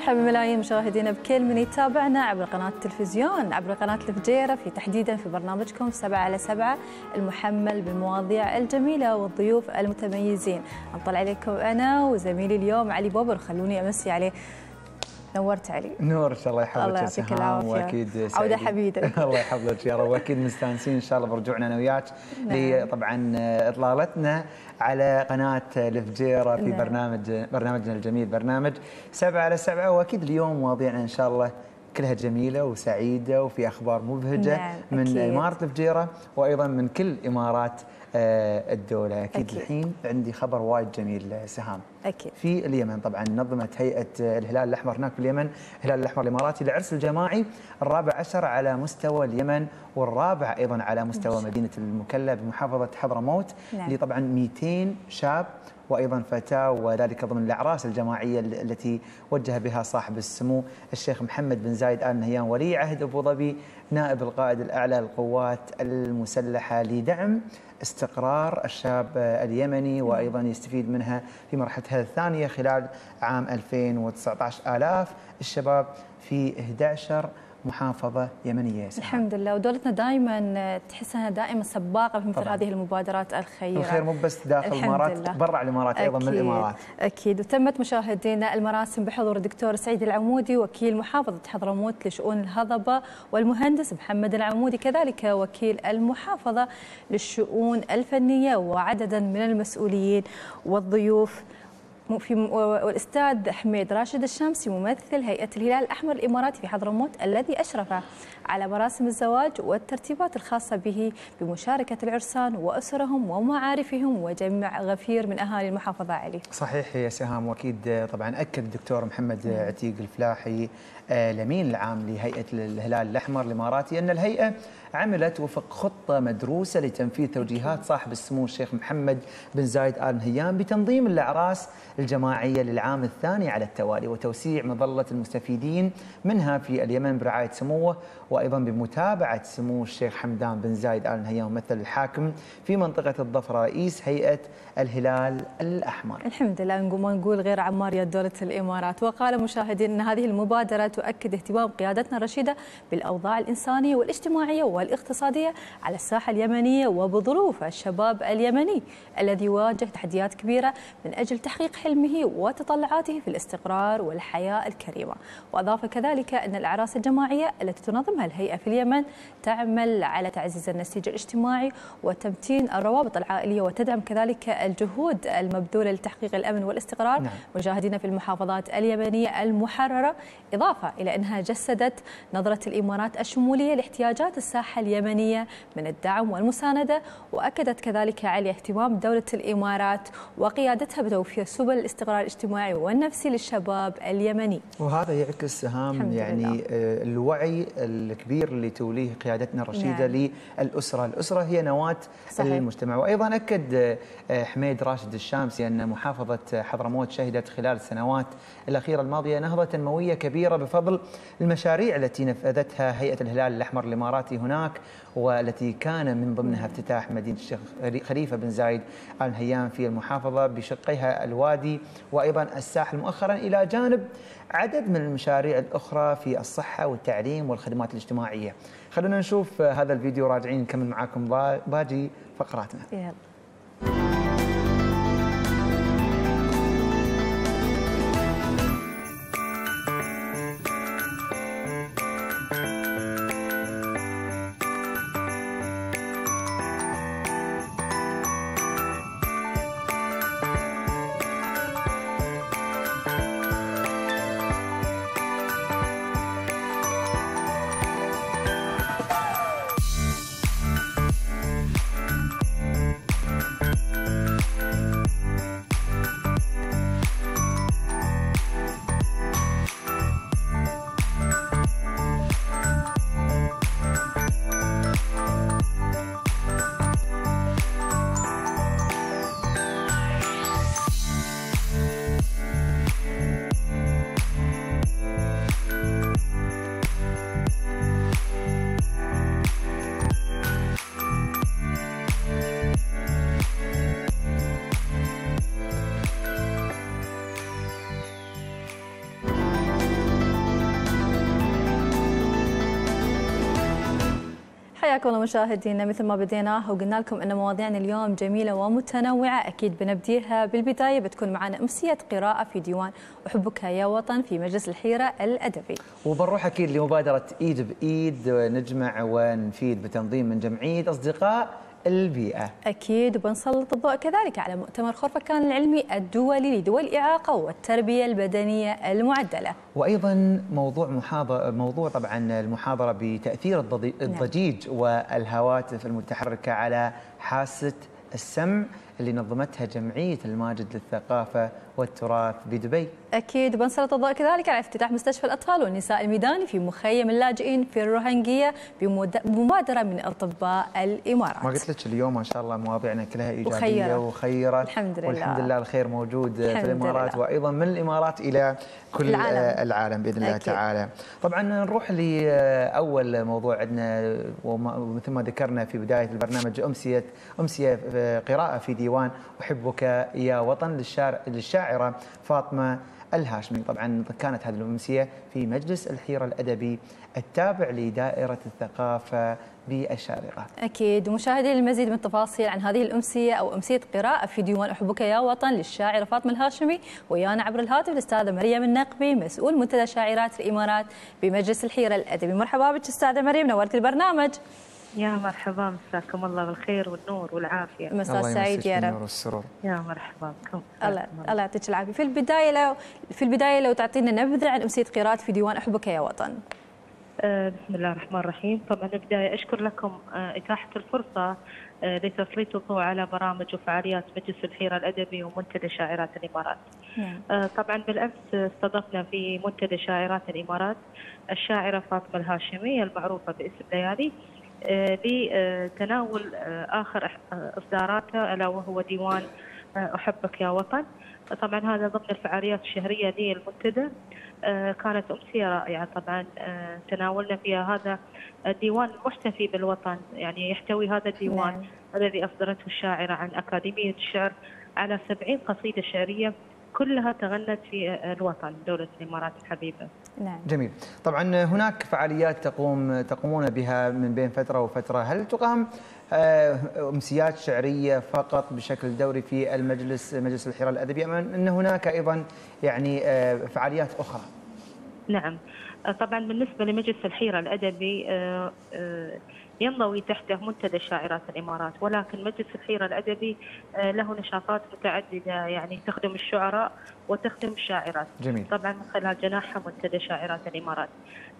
مرحبا ملايين مشاهدينا بكل من يتابعنا عبر قناة التلفزيون عبر قناة الفجيرة في تحديدا في برنامجكم سبعة على سبعة المحمل بالمواضيع الجميلة والضيوف المتميزين. أنطل عليكم أنا وزميلي اليوم علي بوبر خلوني أمسي عليه. نورت علي نور ان شاء الله يحفظك الله يعطيك العافية وأكيد عودة حبيبك الله يحفظك يا رب وأكيد مستانسين إن شاء الله برجوعنا أنا وياك نعم. طبعا إطلالتنا على قناة الفجيره في نعم. برنامج برنامجنا الجميل برنامج سبعة على سبعة وأكيد اليوم مواضيعنا إن شاء الله كلها جميلة وسعيدة وفي أخبار مبهجة نعم، من أكيد. إمارة الفجيره وأيضا من كل إمارات آه، الدولة. أكيد, أكيد. الحين عندي خبر وايد جميل آه، سهام. أكيد. في اليمن طبعا نظمت هيئة الهلال الأحمر هناك في اليمن الهلال الأحمر الإماراتي العرس الجماعي الرابع عشر على مستوى اليمن والرابع أيضا على مستوى مدينة المكلا بمحافظة حضرموت. نعم. اللي طبعا 200 شاب وأيضا فتاة وذلك ضمن الأعراس الجماعية التي وجه بها صاحب السمو الشيخ محمد بن زايد آل نهيان ولي عهد أبو ظبي نائب القائد الأعلى للقوات المسلحة لدعم استقرار الشاب اليمني وأيضا يستفيد منها في مرحلتها الثانية خلال عام 2019 آلاف. الشباب في 11 محافظة يمنية يا سهام. الحمد لله ودولتنا دائما تحس انها دائما سباقة في مثل طبعاً. هذه المبادرات الخيرة الخير مو بس داخل الإمارات. برا الإمارات أيضا من الإمارات أكيد وتمت مشاهدينا المراسم بحضور الدكتور سعيد العمودي وكيل محافظة حضرموت لشؤون الهضبة والمهندس محمد العمودي كذلك وكيل المحافظة للشؤون الفنية وعددا من المسؤولين والضيوف في والأستاذ حميد راشد الشامسي ممثل هيئة الهلال الأحمر الإماراتي في حضرموت الذي أشرف على مراسم الزواج والترتيبات الخاصة به بمشاركة العرسان وأسرهم ومعارفهم وجمع غفير من أهالي المحافظة علي. صحيح يا سهام وأكيد طبعا أكد الدكتور محمد عتيق الفلاحي آه، الأمين العام لهيئة الهلال الأحمر الإماراتي أن الهيئة عملت وفق خطة مدروسة لتنفيذ توجيهات صاحب السمو الشيخ محمد بن زايد آل نهيان بتنظيم الأعراس الجماعية للعام الثاني على التوالي وتوسيع مظلة المستفيدين منها في اليمن برعاية سموه وأيضا بمتابعة سمو الشيخ حمدان بن زايد آل نهيان ممثل الحاكم في منطقة الظفر رئيس هيئة الهلال الأحمر. الحمد لله. ما نقول غير عمار يا دولة الإمارات. وقال مشاهدين أن هذه المبادرة تؤكد اهتمام قيادتنا الرشيدة بالأوضاع الإنسانية والاجتماعية والاقتصادية على الساحة اليمنية وبظروف الشباب اليمني الذي يواجه تحديات كبيرة من أجل تحقيق حلمه وتطلعاته في الاستقرار والحياة الكريمة. وأضاف كذلك أن الأعراس الجماعية التي تنظمها الهيئة في اليمن تعمل على تعزيز النسيج الاجتماعي وتمتين الروابط العائلية وتدعم كذلك الجهود المبذولة لتحقيق الأمن والاستقرار نعم. مشاهدينا في المحافظات اليمنية المحررة إضافة إلى أنها جسدت نظرة الإمارات الشمولية لاحتياجات الساحة اليمنية من الدعم والمساندة وأكدت كذلك على اهتمام دولة الإمارات وقيادتها بتوفير سبل الاستقرار الاجتماعي والنفسي للشباب اليمني وهذا يعكس سهام يعني لله. آه، الوعي الكبير اللي توليه قيادتنا الرشيدة نعم. للأسرة، الأسرة هي نواة صحيح. المجتمع، وأيضا أكد آه، آه، حميد راشد الشامسي أن محافظة حضرموت شهدت خلال السنوات الأخيرة الماضية نهضة تنمويه كبيرة بفضل المشاريع التي نفذتها هيئة الهلال الأحمر الإماراتي هناك والتي كان من ضمنها افتتاح مدينة الشيخ خليفة بن زايد ال نهيان في المحافظة بشقيها الوادي وأيضا الساحل مؤخرا إلى جانب عدد من المشاريع الأخرى في الصحة والتعليم والخدمات الاجتماعية. خلونا نشوف هذا الفيديو راجعين نكمل معاكم با- باقي فقراتنا. يلا. حياكم الله مشاهدينا مثل ما بديناه وقلنا لكم إن مواضيعنا اليوم جميلة ومتنوعة أكيد بنبديها بالبداية بتكون معنا أمسية قراءة في ديوان أحبك يا وطن في مجلس الحيرة الأدبي. وبنروح أكيد لمبادرة إيد بإيد نجمع ونفيد بتنظيم من جمعية أصدقاء البيئة أكيد وبنسلط الضوء كذلك على مؤتمر خرفكان العلمي الدولي لدول الإعاقة والتربية البدنية المعدلة وأيضا موضوع محاضرة موضوع طبعا المحاضرة بتأثير الضجيج نعم. والهواتف المتحركة على حاسة السمع اللي نظمتها جمعية الماجد للثقافة والتراث بدبي. أكيد بنسلط الضوء كذلك على افتتاح مستشفى الأطفال والنساء الميداني في مخيم اللاجئين في الروهنجية بمبادرة من أطباء الإمارات. ما قلت لك اليوم ما شاء الله مواضيعنا كلها إيجابية وخيرة, وخيرة. الحمد لله. والحمد لله الخير موجود في الإمارات لله. وأيضا من الإمارات إلى كل العالم, العالم بإذن الله أكيد. تعالى. طبعا نروح لأول موضوع عندنا ومثل ما ذكرنا في بداية البرنامج أمسية أمسية قراءة في ديوان أحبك يا وطن للشاعر للشاعرة فاطمة الهاشمي. طبعا كانت هذه الأمسية في مجلس الحيرة الأدبي التابع لدائرة الثقافة بالشارقة. أكيد. ومشاهدي المزيد من التفاصيل عن هذه الأمسية أو أمسية قراءة في ديوان أحبك يا وطن للشاعرة فاطمة الهاشمي ويانا عبر الهاتف الأستاذة مريم النقبي مسؤول منتدى شاعرات الإمارات بمجلس الحيرة الأدبي. مرحبا بك أستاذة مريم نورت البرنامج. يا مرحبا مساكم الله بالخير والنور والعافية. مساء سعيد يا رب. والسرور. يا مرحبا بكم. الله الله يعطيك العافية. في البداية لو في البداية لو تعطينا نبذة عن أمسية قراءة في ديوان أحبك يا وطن. أه بسم الله الرحمن الرحيم. طبعا البداية أشكر لكم أه إتاحة الفرصة أه لتسليط الضوء على برامج وفعاليات مجلس الحيره الأدبي ومنتدى شاعرات الإمارات. نعم. أه طبعا بالأمس استضفنا في منتدى شاعرات الإمارات الشاعرة فاطمة الهاشمي المعروفة باسم ليالي. آه، لتناول آه، آخر آه، إصداراته ألا وهو ديوان أحبك يا وطن. طبعا هذا ضمن الفعاليات الشهرية للمنتدى كانت أمسية رائعة طبعا تناولنا فيها هذا الديوان المحتفي بالوطن يعني يحتوي هذا الديوان نعم. الذي أصدرته الشاعرة عن أكاديمية الشعر على 70 قصيدة شعرية. كلها تغنت في الوطن دولة الإمارات الحبيبة. نعم. جميل. طبعا هناك فعاليات تقوم تقومون بها من بين فترة وفترة. هل تقام آه، أمسيات شعرية فقط بشكل دوري في المجلس مجلس الحيرة الأدبية أم أن هناك أيضا يعني آه، فعاليات أخرى؟ نعم. طبعا بالنسبة لمجلس الحيرة الأدبي آه، ينضوي تحته منتدى شاعرات الإمارات ولكن مجلس الحيره الأدبي آه، له نشاطات متعددة يعني تخدم الشعراء وتخدم الشاعرات. جميل. طبعا من خلال جناحها منتدى شاعرات الإمارات.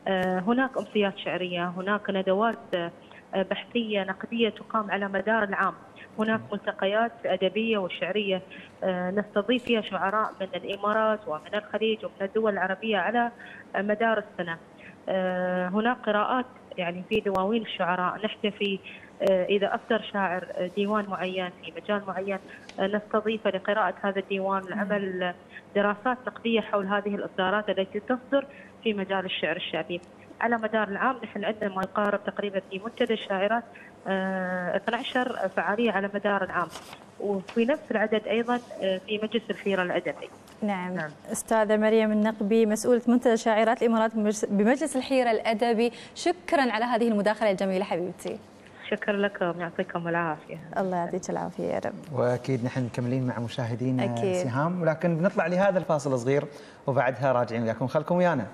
آه، هناك أمسيات شعرية هناك ندوات آه، بحثية نقدية تقام على مدار العام. هناك ملتقيات أدبية وشعرية نستضيف فيها شعراء من الإمارات ومن الخليج ومن الدول العربية على مدار السنة. هناك قراءات يعني في دواوين الشعراء. نحتفي آه، إذا أصدر شاعر آه، ديوان معين في مجال معين آه، نستضيفه لقراءة هذا الديوان لعمل دراسات نقدية حول هذه الإصدارات التي تصدر في مجال الشعر الشعبي. على مدار العام نحن عندنا ما يقارب تقريبا في منتدى الشاعرات 12 فعالية على مدار العام. وفي نفس العدد أيضا في مجلس الحيرة الأدبي. نعم. نعم. أستاذة مريم النقبي مسؤولة منتدى شاعرات الإمارات بمجلس الحيرة الأدبي. شكرا على هذه المداخلة الجميلة حبيبتي. شكرا لكم. يعطيكم العافية. الله يعطيك العافية يا رب. وأكيد نحن مكملين مع مشاهدينا. سهام ولكن بنطلع لهذا الفاصل الصغير وبعدها راجعين وياكم. خلكم ويانا.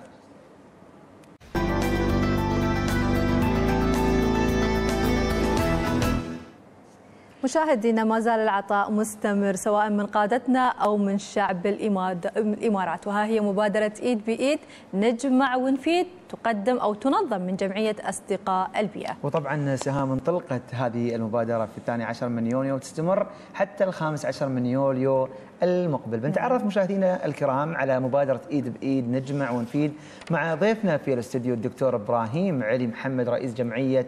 مشاهدينا ما زال العطاء مستمر سواء من قادتنا أو من شعب الإمارات. وها هي مبادرة إيد بإيد. نجمع ونفيد تقدم أو تنظم من جمعية أصدقاء البيئة. وطبعا سهام انطلقت هذه المبادرة في الثاني عشر من يونيو وتستمر حتى الخامس عشر من يوليو المقبل. بنتعرف مشاهدينا الكرام على مبادرة إيد بإيد. نجمع ونفيد مع ضيفنا في الاستديو الدكتور إبراهيم علي محمد رئيس جمعية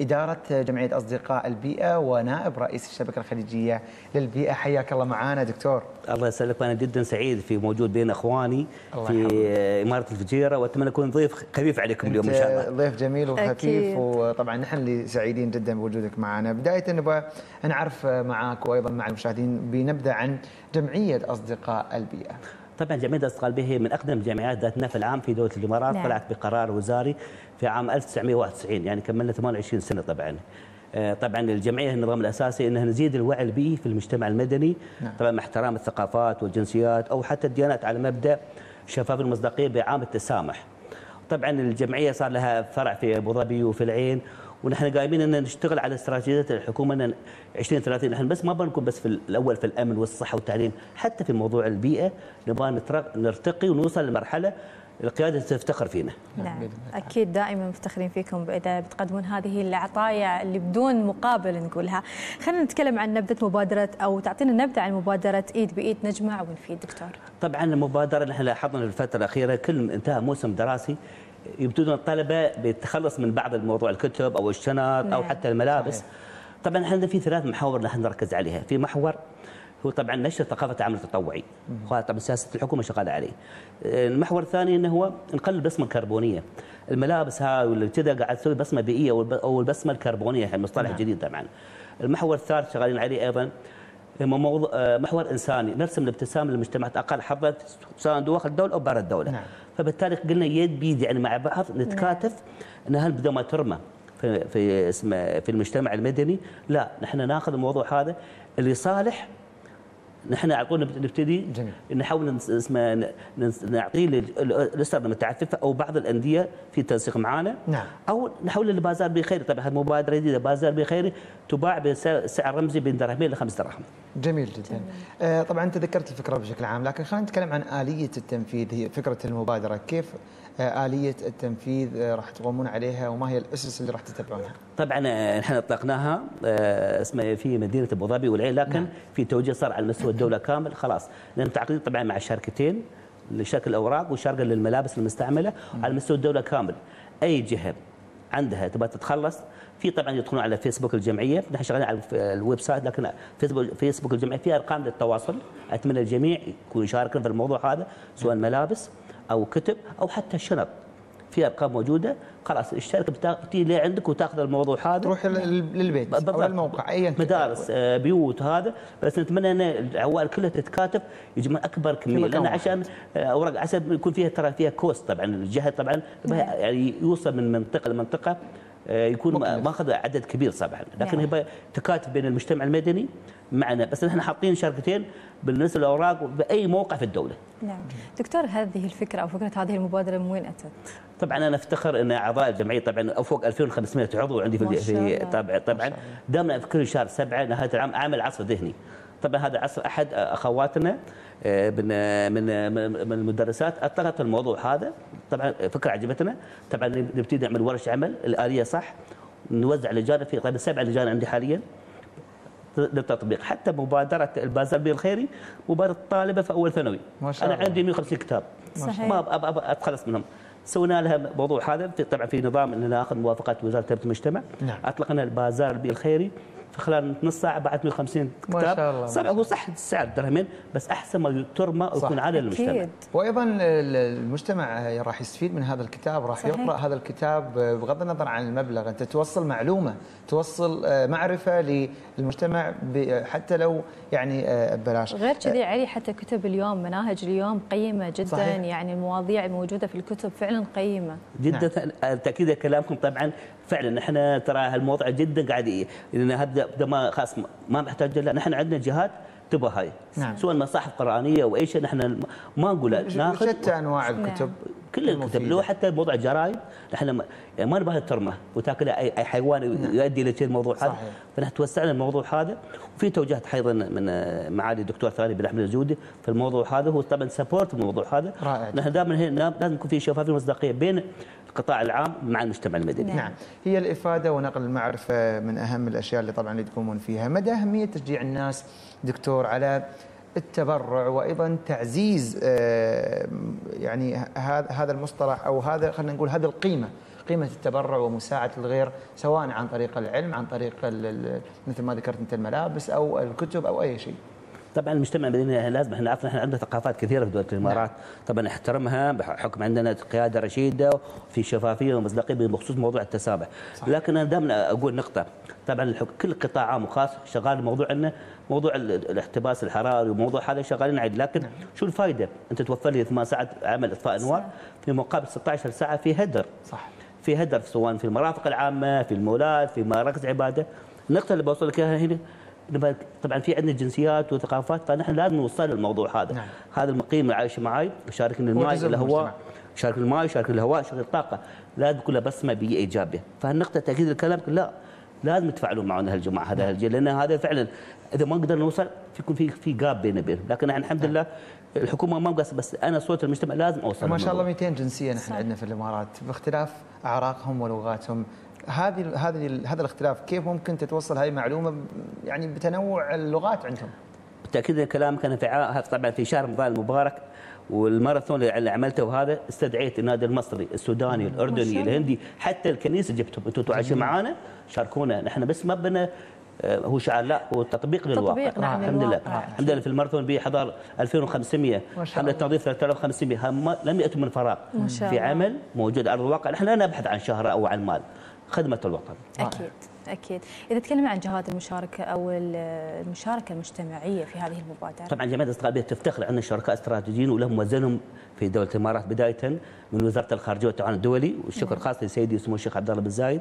إدارة جمعية أصدقاء البيئة ونائب رئيس الشبكة الخليجية للبيئة. حياك الله معنا دكتور. الله يسلمك وأنا جدا سعيد في موجود بين أخواني في حبيب. إمارة الفجيرة وأتمنى أكون ضيف خفيف عليكم اليوم إن شاء الله. ضيف جميل وخفيف أكيد. وطبعا نحن اللي سعيدين جدا بوجودك معنا. بداية نبغى نعرف معك وأيضا مع المشاهدين بنبدأ عن جمعية أصدقاء البيئة. طبعا جمعيه البيئيه من أقدم الجمعيات ذات النفع العام في دولة الإمارات نعم. طلعت بقرار وزاري في عام 1991 يعني كملنا 28 سنة طبعا آه، طبعا الجمعية النظام الأساسي إنها نزيد الوعي البيئي في المجتمع المدني نعم. طبعا مع احترام الثقافات والجنسيات أو حتى الديانات على مبدأ شفاف المصداقية بعام التسامح طبعا الجمعية صار لها فرع في أبو ظبي وفي العين ونحن قايمين ان نشتغل على استراتيجية الحكومة ان 2030 نحن بس ما بنكون بس في الأول في الأمن والصحة والتعليم حتى في موضوع البيئة نبغى نرتقي ونوصل لمرحلة القيادة تفتخر فينا. نعم أكيد دائما مفتخرين فيكم إذا بتقدمون هذه العطايا اللي بدون مقابل نقولها. خلينا نتكلم عن نبذة مبادرة أو تعطينا نبذة عن مبادرة إيد بإيد نجمع ونفيد دكتور. طبعا المبادرة نحن لاحظنا في الفترة الأخيرة كل انتهى موسم دراسي يبتدون الطلبة بالتخلص من بعض الموضوع الكتب أو الشنط نعم. أو حتى الملابس. صحيح. طبعا إحنا في ثلاث محاور نحن نركز عليها. في محور هو طبعا نشر ثقافة العمل التطوعي. وهذا طبعا سياسة الحكومة شغالة عليه. المحور الثاني إنه هو نقلل البصمة الكربونية. الملابس هاي واللي كذا قاعد تسوي بصمة بيئية أو البصمة الكربونية مصطلح نعم. جديد طبعا. المحور الثالث شغالين عليه أيضا محور إنساني. نرسم الابتسامه للمجتمعات أقل حظا سواء داخل الدولة أو برا الدولة. نعم. فبالتالي قلنا يد بيد يعني مع بعض نتكاتف. نعم. إن هل بدون ما ترمى في في اسمه في المجتمع المدني؟ لا. نحن ناخذ الموضوع هذا. اللي صالح نحن على طول نبتدي جميل. نحاول اسمه نعطيه للاسر المتعففه أو بعض الأندية في تنسيق معنا نعم. أو نحول لبازار بخير طبعا هذه مبادرة جديدة بازار بخير تباع بسعر رمزي بين درهمين لخمس دراهم جميل جدا جميل. آه طبعا أنت ذكرت الفكرة بشكل عام لكن خلينا نتكلم عن آلية التنفيذ هي فكرة المبادرة كيف آه، آلية التنفيذ آه، راح تقومون عليها وما هي الأسس اللي راح تتبعونها؟ طبعا آه، نحن أطلقناها اسمها في مدينة أبو ظبي والعين لكن نعم. في توجيه صار على مستوى الدولة كامل خلاص. لأن تعاقدين طبعا مع شركتين لشركة الأوراق وشركة للملابس المستعملة نعم. على مستوى الدولة كامل. أي جهة عندها تبغى تتخلص في طبعا يدخلون على فيسبوك الجمعية. نحن شغالين على ال website لكن فيسبوك فيسبوك الجمعية في أرقام للتواصل. أتمنى الجميع يكون يشاركون في الموضوع هذا سواء ملابس أو كتب أو حتى شنط. في أرقام موجودة خلاص الشركة بتيجي لعندك عندك وتاخذ الموضوع هذا. تروح للبيت أو الموقع ايا مدارس آه، بيوت هذا. بس نتمنى إن العوائل كلها تتكاتف يجمع أكبر كمية لأن عشان آه، أوراق عسل يكون فيها ترى فيها كوست طبعا الجهة طبعا. يعني يوصل من منطقة لمنطقة. يكون ماخذ عدد كبير طبعا لكن نعم. هي تكاتف بين المجتمع المدني معنا بس نحن حاطين شركتين بالنسبة للأوراق بأي موقع في الدولة. نعم. دكتور هذه الفكرة أو فكرة هذه المبادرة من وين أتت؟ طبعا أنا أفتخر أن أعضاء الجمعية طبعا أو فوق 2500 عضو عندي في طبعا طبعا دائما في كل شهر سبعة نهاية العام اعمل عصر ذهني. طبعا هذا عصر أحد أخواتنا آه، من من من المدرسات. أطلقت الموضوع هذا. طبعا فكرة عجبتنا. طبعا نبتدي نعمل ورش عمل. الآلية صح. نوزع لجان في طيب سبع لجان عندي حاليا. للتطبيق حتى مبادرة البازار الخيري مبادرة طالبه في أول ثانوي. ما شاء الله. أنا عندي 150 كتاب. صحيح. ما أبغى أتخلص منهم. سوينا لها موضوع هذا. في طبعا في نظام إن ناخذ موافقه وزارة تربية المجتمع. نعم. أطلقنا البازار الخيري. في خلال نص ساعة بعد 150 كتاب. ما شاء الله هو صح السعر درهمين بس أحسن ما ترمى ويكون عالي للمجتمع. وأيضا المجتمع راح يستفيد من هذا الكتاب راح صحيح. يقرأ هذا الكتاب بغض النظر عن المبلغ. أنت توصل معلومة توصل آه، معرفة للمجتمع حتى لو يعني آه، ببلاش. غير كذي علي حتى كتب اليوم مناهج اليوم قيمة جدا. صحيح. يعني المواضيع الموجوده في الكتب فعلا قيمة. جدا. نعم. تأكيد كلامكم طبعا فعلا نحن ترى هالموضوع جدا قاعد لأن هذا ما خاص ما محتاج لا نحن عندنا جهات تبغى هاي. نعم. سواء مصاحف قرآنية أو أي شيء نحن ما نقول ناخذ شتى أنواع الكتب نعم. كل الكتب. لو حتى موضوع الجرائد نحن ما, يعني ما نبغى ترمى وتاكل اي أي حيوان نعم. يؤدي إلى الموضوع هذا. فنحن توسعنا الموضوع هذا. وفي توجيهات أيضا من معالي الدكتور ثاني بن أحمد الجودي في الموضوع هذا. هو طبعا سبورت الموضوع هذا. رائع. نحن دائما هنا لازم يكون في شفافيه ومصداقيه بين القطاع العام مع المجتمع المدني نعم. هي الإفادة ونقل المعرفة من أهم الأشياء اللي طبعا اللي تقومون فيها مدى أهمية تشجيع الناس دكتور على التبرع وأيضا تعزيز آه، يعني هذا المصطلح أو هذا خلينا نقول هذه القيمة قيمة التبرع ومساعدة الغير سواء عن طريق العلم عن طريق مثل ما ذكرت أنت الملابس أو الكتب أو أي شيء. طبعا المجتمع المدني لازم إحنا عارفين إحنا عندنا ثقافات كثيرة في دوله الإمارات. نعم. طبعا نحترمها بحكم عندنا قيادة رشيدة وفي شفافية ومصداقية بخصوص موضوع التسامح. لكن أنا دائما أقول نقطة. طبعا كل قطاع عام وخاص شغال موضوع إنه موضوع الاحتباس الحراري وموضوع هذا شغالين عليه. لكن نعم. شو الفائده أنت توفر لي ثمان ساعات عمل إطفاء أنوار في مقابل 16 ساعة في هدر. صح. في هدر سواء في المرافق العامة في المولات في مراكز عبادة. النقطة اللي بوصل لك إياها هنا طبعا في عندنا جنسيات وثقافات فنحن لازم نوصل للموضوع هذا. نعم. هذا المقيم اللي عايش معي يشاركني الماء الهواء يشارك الماء يشارك الهواء يشارك الطاقة. لازم كلها بصمه بيئه ايجابيه فهالنقطة تأكيد الكلام لا لازم يتفاعلون معنا هالجماعة هذا نعم. الجيل لأن هذا فعلا إذا ما نقدر نوصل يكون في في جاب بيننا وبينهم. لكن إحنا الحمد نعم. لله الحكومة ما مقصر بس أنا صوت المجتمع لازم أوصل ما شاء الله 200 جنسية نحن عندنا في الإمارات باختلاف أعراقهم ولغاتهم. هذه هذه هذا الاختلاف كيف ممكن تتوصل هذه المعلومة يعني بتنوع اللغات عندهم؟ بالتأكيد كلامك أنا في طبعا في شهر رمضان المبارك والماراثون اللي عملته وهذا استدعيت النادي المصري السوداني الأردني الهندي حتى الكنيسة جبتهم. أنتم عايشين معانا؟ شاركونا. نحن بس ما بنا آه، هو شعار لا هو تطبيق للواقع. تطبيق نعم الحمد لله. الحمد لله في الماراثون به حضر 2500 حملة تنظيف 3500 لم يأتوا من فراغ. في عمل موجود على الواقع. نحن لا نبحث عن شهره أو عن مال. خدمة الوطن. أكيد أكيد. إذا تكلمنا عن جهات المشاركة أو المشاركة المجتمعية في هذه المبادرة. طبعا جمعيه الاستقلاليه تفتخر عندنا شركاء استراتيجيين ولهم وزنهم في دولة الإمارات بداية من وزارة الخارجية والتعاون الدولي. والشكر نعم. خاص لسيدي سمو الشيخ عبد الله بن زايد.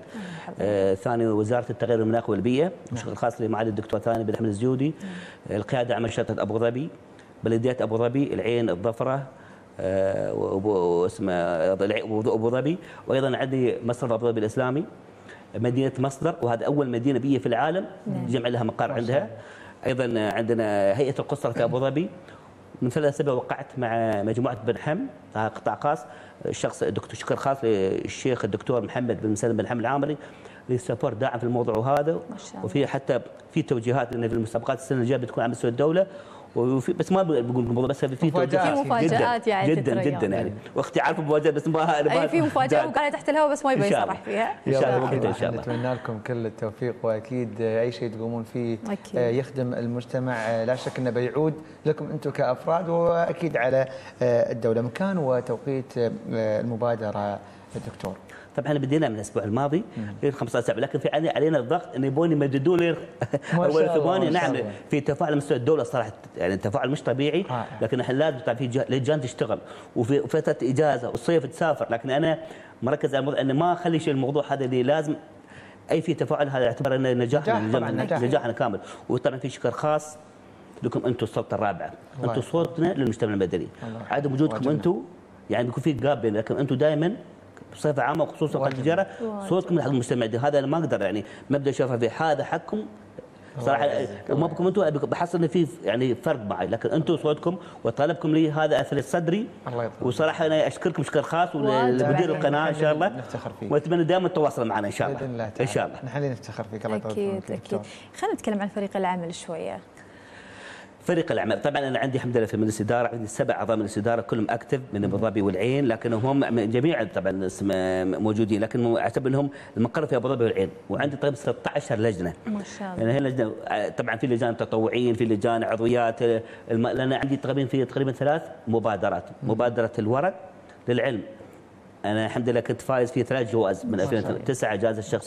آه ثاني وزارة التغير المناخي والبيئة. والشكر خاص لمعالي الدكتور ثاني بن أحمد الزيودي. نعم. القيادة عمل شرطه أبو ظبي بلديات أبو ظبي العين الظفرة واسمه أبو ظبي وأيضا عندي مصرف أبو ظبي الإسلامي مدينة مصدر وهذا أول مدينة بيئه في العالم نعم. جمع لها مقر عندها. أيضا عندنا هيئة القصر في أبو ظبي. من ثلاث اسابيع وقعت مع مجموعة بن حم قطاع خاص. الشخص الدكتور شكر خاص للشيخ الدكتور محمد بن مسلم بن حم العامري للسفر داعم في الموضوع هذا. وفي حتى في توجيهات ان في المسابقات السنة الجاية بتكون على مستوى الدولة. بس ما بقول الموضوع بس في مفاجآت مفاجآت يعني جدا جدا يعني. وأختي عارفة مفاجآت بس ما أي في مفاجأة وقاعدة تحت الهواء بس ما يبي يصرح فيها. إن شاء الله. ان شاء الله. نتمنى لكم كل التوفيق وأكيد أي شيء تقومون فيه أكيد. آه، يخدم المجتمع آه، لا شك إنه بيعود لكم أنتم كأفراد وأكيد على آه، الدولة. مكان وتوقيت المبادرة دكتور. طبعا بدينا من الأسبوع الماضي غير 15 ساعه لكن في علينا الضغط إن يبون يمددون غير أول ثواني نعم في تفاعل مستوى الدولة صراحة يعني تفاعل مش طبيعي لكن إحنا لازم في لجان تشتغل. وفي فترة إجازة والصيف تسافر لكن أنا مركز على الموضوع إن ما أخلي شيء الموضوع هذا اللي لازم أي في تفاعل هذا يعتبر إنه نجاح نجاح نجاحنا كامل. وطبعا في شكر خاص لكم أنتم السلطه الرابعه أنتم صوتنا للمجتمع المدني. عدم وجودكم أنتم يعني بيكون في جاب لكن أنتم دائما بصفة عامة وخصوصا التجارة. صوتكم حق المجتمع هذا أنا ما أقدر يعني مبدا شفافي هذا حقكم. صراحة وما بكم أنتم بحصل ان في يعني فرق معي. لكن أنتم صوتكم وطلبكم لي هذا أثر صدري. الله وصراحة أنا أشكركم شكر خاص ولمدير القناة إن شاء الله. نفتخر فيك. وأتمنى دائما التواصل معنا إن شاء الله. بإذن الله إن شاء الله. نحن نفتخر فيك. الله أكيد أكيد. خلينا نتكلم عن فريق العمل شوية. فريق الأعمال. طبعا أنا عندي الحمد لله في مجلس الإدارة عندي سبع أعضاء مجلس الإدارة كلهم أكتف من أبو ظبي والعين لكنهم هم جميع طبعا موجودين لكن أعتبر إنهم المقر في أبو ظبي والعين. وعندي تقريبا 16 لجنة. ما شاء الله. يعني هي لجنه طبعا في لجان تطوعيين في لجان عضويات لأن عندي تقريبا في تقريبا ثلاث مبادرات. مبادرة الورق للعلم. أنا الحمد لله كنت فايز في ثلاث جوائز من 2009 جائزة الشيخ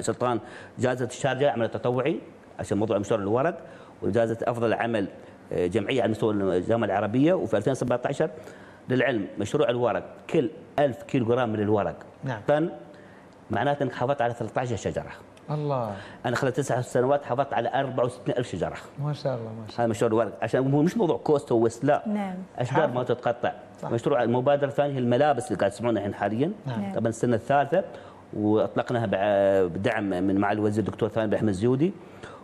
سلطان جائزة الشارجة عمل تطوعي عشان موضوع مشروع الورق. وجائزه أفضل عمل آه، جمعية على مستوى الجامعة العربية وفي 2017 للعلم مشروع الورق كل 1000 كيلو جرام من الورق. نعم. طن معناته إنك حافظت على 13 شجرة. الله. أنا خلال تسع سنوات حافظت على 64000 شجرة. ما شاء الله ما شاء الله هذا مشروع الورق. عشان هو مش موضوع cost و waste لا. نعم. أشجار ما تتقطع. صح. مشروع المبادره الثانية هي الملابس اللي قاعد تسمعونها الحين حاليا. نعم. طبعا السنة الثالثة واطلقناها بدعم من معالي الوزير الدكتور ثاني بن أحمد الزيودي.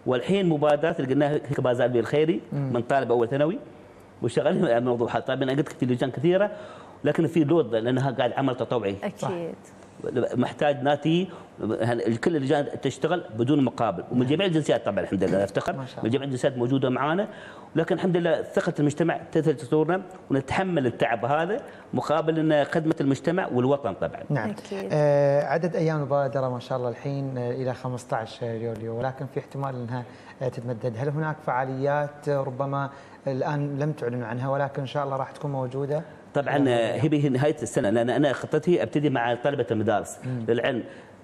والحين مبادرات اللي قلناها هيك بازار الخيري من طالب أول ثانوي وشغالين الموضوع طيب أنا قلت لك في لجان كثيرة لكن في لود لأنها قاعد عمل تطوعي. أكيد. محتاج ناتي كل اللجان تشتغل بدون مقابل ومن جميع الجنسيات طبعا الحمد لله أفتخر من جميع الجنسيات موجودة معانا لكن الحمد لله ثقة المجتمع تثلث صدورنا ونتحمل التعب هذا مقابل إن خدمة المجتمع والوطن طبعا. نعم. أكيد. آه عدد أيام المبادرة ما شاء الله الحين آه، إلى 15 يوليو ولكن في احتمال إنها آه، تتمدد، هل هناك فعاليات ربما الآن لم تعلن عنها ولكن إن شاء الله راح تكون موجودة؟ طبعا هي بنهايه السنة. لأن أنا خطتي أبتدي مع طلبة المدارس. للعلم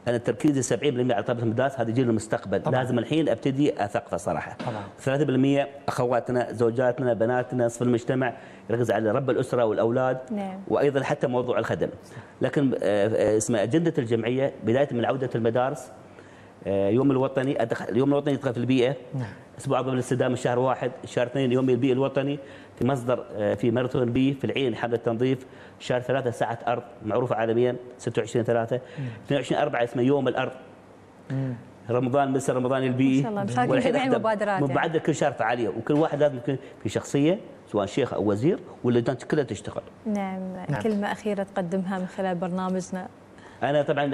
أنا تركيزي 70% على طلبة المدارس هذا جيل المستقبل. طبعا. لازم الحين أبتدي أثقفه صراحة. طبعا. 3% أخواتنا زوجاتنا بناتنا نصف المجتمع يركز على رب الأسرة والأولاد. نعم. وأيضا حتى موضوع الخدم. لكن آه، آه، اسمه أجندة الجمعية بداية من عودة المدارس آه، يوم الوطني اليوم الوطني يدخل في البيئة. نعم. أسبوع ضمن الاستدامة الشهر واحد شهر اثنين يوم البيئة الوطني. في مصدر آه، في ماراثون بي في العين حمله التنظيف شهر ثلاثة ساعة أرض معروفة عالميا 26 3 22 4 اسمه يوم الأرض. مم. رمضان مثل رمضان البيئي ما شاء الله مشاركين جميع المبادرات يعني. كل شهر فعالية وكل واحد لازم يكون في شخصية سواء شيخ أو وزير واللجنة كلها تشتغل. نعم. نعم. كلمة أخيرة تقدمها من خلال برنامجنا. أنا طبعا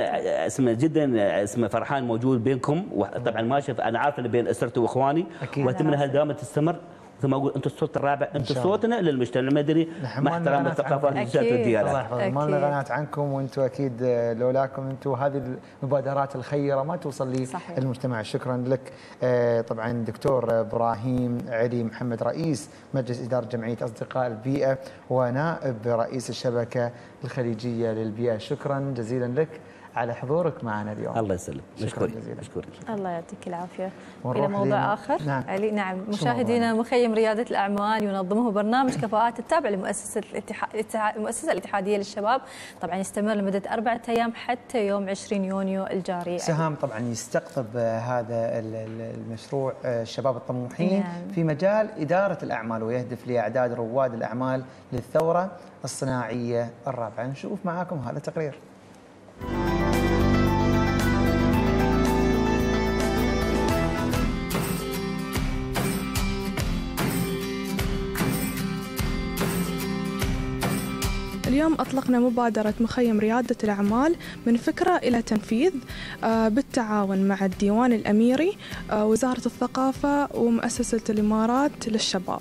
اسمه جدا اسمه فرحان موجود بينكم وطبعا ما شف أنا عارف ان بين أسرتي وإخواني وأتمنى دائما تستمر. مثل ما أقول أنتم الصوت الرابع أنتم صوتنا للمجتمع المدني مع احترام الثقافات والجنسيات والديانات الله يحفظك ما لنا غنات عنكم وأنتم أكيد آه، لولاكم. أنتم هذه المبادرات الخيرة ما توصل للمجتمع شكرا لك. آه، طبعا دكتور إبراهيم علي محمد رئيس مجلس إدارة جمعية أصدقاء البيئة ونائب رئيس الشبكة الخليجية للبيئة. شكرا جزيلا لك. على حضورك معنا اليوم. الله يسلمك. مشكور. مشكور. الله يعطيك العافية. إلى موضوع آخر. نعم. علي نعم. مشاهدينا مخيم ريادة الأعمال ينظمه برنامج كفاءات التابع لمؤسسة الاتحاد المؤسسة الاتحادية للشباب. طبعا يستمر لمدة أربعة أيام حتى يوم 20 يونيو الجاري. سهام طبعا يستقطب هذا المشروع آه، الشباب الطموحين نعم. في مجال إدارة الأعمال ويهدف لإعداد رواد الأعمال للثورة الصناعية الرابعة. نشوف معاكم هذا التقرير. اليوم أطلقنا مبادرة مخيم ريادة الأعمال من فكرة إلى تنفيذ آه، بالتعاون مع الديوان الأميري آه، وزارة الثقافة ومؤسسة الإمارات للشباب.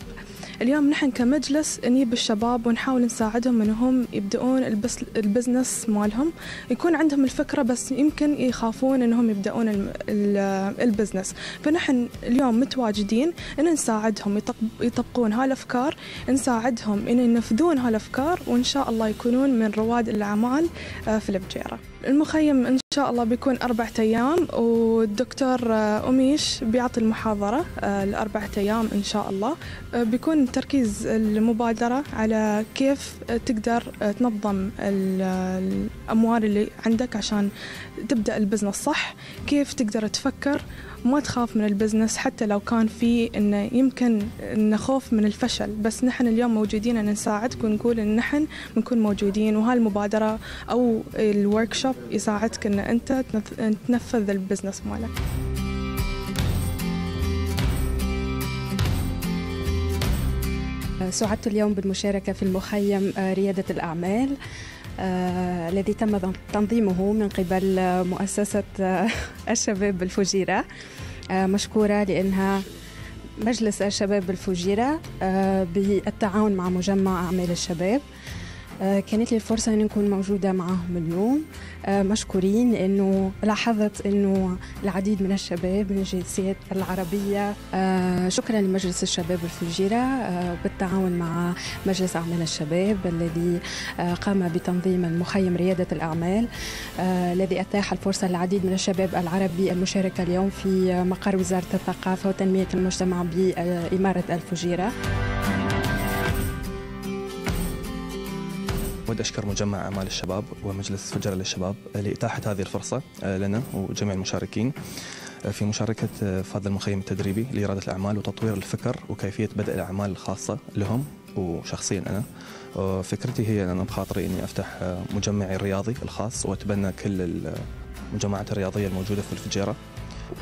اليوم نحن كمجلس نجيب الشباب ونحاول نساعدهم إنهم يبدأون ال business مالهم. يكون عندهم الفكرة بس يمكن يخافون إنهم يبدأون ال business. فنحن اليوم متواجدين إن نساعدهم يطبقون هالأفكار. نساعدهم إن ينفذون هالأفكار وإن شاء الله يكونون من رواد الأعمال آه، في الفجيرة. المخيم إن شاء الله بيكون أربعة أيام والدكتور أميش بيعطي المحاضرة الأربعة آه، أيام إن شاء الله. آه، بيكون تركيز المبادرة على كيف تقدر تنظم الأموال اللي عندك عشان تبدأ ال business صح كيف تقدر تفكر ما تخاف من ال business حتى لو كان في إنه يمكن إنه خوف من الفشل. بس نحن اليوم موجودين ان نساعدك ونقول إن نحن بنكون موجودين وهالمبادرة أو ال workshop يساعدك إن أنت تنفذ البزنس مالك. سعدت اليوم بالمشاركة في المخيم آه، ريادة الأعمال. الذي تم تنظيمه من قبل مؤسسة آه، الشباب بالفجيرة آه، مشكورة لأنها مجلس الشباب بالفجيرة بالتعاون مع مجمع أعمال الشباب. كانت لي الفرصة أن نكون موجودة معهم اليوم. آه، مشكورين لأنه لاحظت أنه العديد من الشباب من الجنسيات العربية آه، شكرا لمجلس الشباب الفجيرة آه، بالتعاون مع مجلس أعمال الشباب الذي قام بتنظيم المخيم ريادة الأعمال الذي أتاح الفرصة للعديد من الشباب العربي المشاركة اليوم في مقر وزارة الثقافة وتنمية المجتمع بإمارة الفجيرة. أود أشكر مجمع أعمال الشباب ومجلس فجر للشباب لإتاحة هذه الفرصة آه، لنا وجميع المشاركين آه، في مشاركة آه، في هذا المخيم التدريبي لإرادة الأعمال وتطوير الفكر وكيفية بدء الأعمال الخاصة لهم وشخصيا أنا. فكرتي هي أنا بخاطري أني أفتح مجمعي الرياضي الخاص وأتبنى كل المجمعات الرياضية الموجودة في الفجيرة.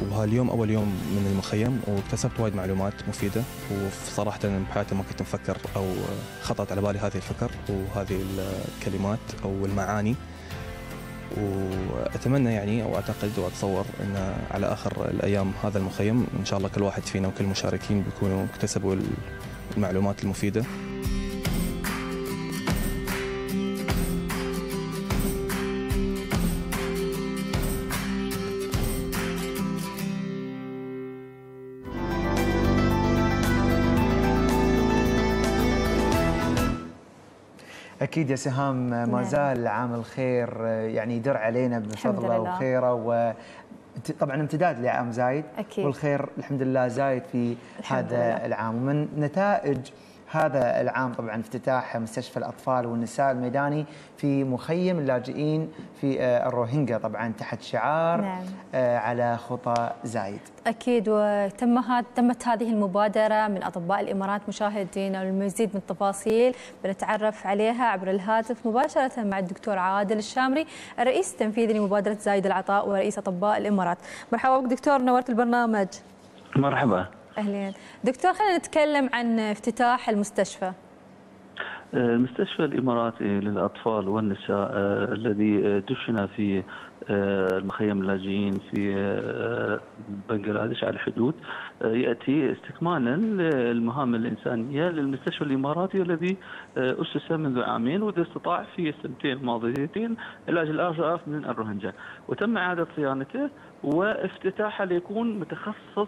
وهاليوم أول يوم من المخيم واكتسبت وايد معلومات مفيدة وصراحة بحياتي ما كنت مفكر أو خطرت على بالي هذه الفكر وهذه الكلمات أو المعاني. وأتمنى يعني أو أعتقد وأتصور إن على آخر الأيام هذا المخيم إن شاء الله كل واحد فينا وكل المشاركين بيكونوا اكتسبوا المعلومات المفيدة. أكيد يا سهام ما نعم. زال عام الخير يعني يدر علينا بفضله. وخيره و طبعا امتداد لعام زايد أكيد. والخير الحمد لله زايد في الحمد هذا لله. العام ومن نتائج هذا العام طبعا افتتاح مستشفى الأطفال والنساء الميداني في مخيم اللاجئين في آه، الروهينجا طبعا تحت شعار نعم. آه، على خطى زايد. أكيد وتم تمت هذه المبادرة من أطباء الإمارات مشاهدينا والمزيد من التفاصيل بنتعرف عليها عبر الهاتف مباشرة مع الدكتور عادل الشامري الرئيس التنفيذي لمبادرة زايد العطاء ورئيس أطباء الإمارات. مرحبا بك دكتور نورت البرنامج. مرحبا. أهلين. دكتور خلينا نتكلم عن افتتاح المستشفى. المستشفى الإماراتي للأطفال والنساء آه، الذي آه، دشن في آه، المخيم اللاجئين في آه، بنغلاديش على الحدود. آه، يأتي استكمالا للمهام الإنسانية للمستشفى الإماراتي الذي آه، أسس منذ عامين وذي استطاع في السنتين الماضيتين علاج الآلاف من الروهنجا وتم إعادة صيانته وافتتاحه ليكون متخصص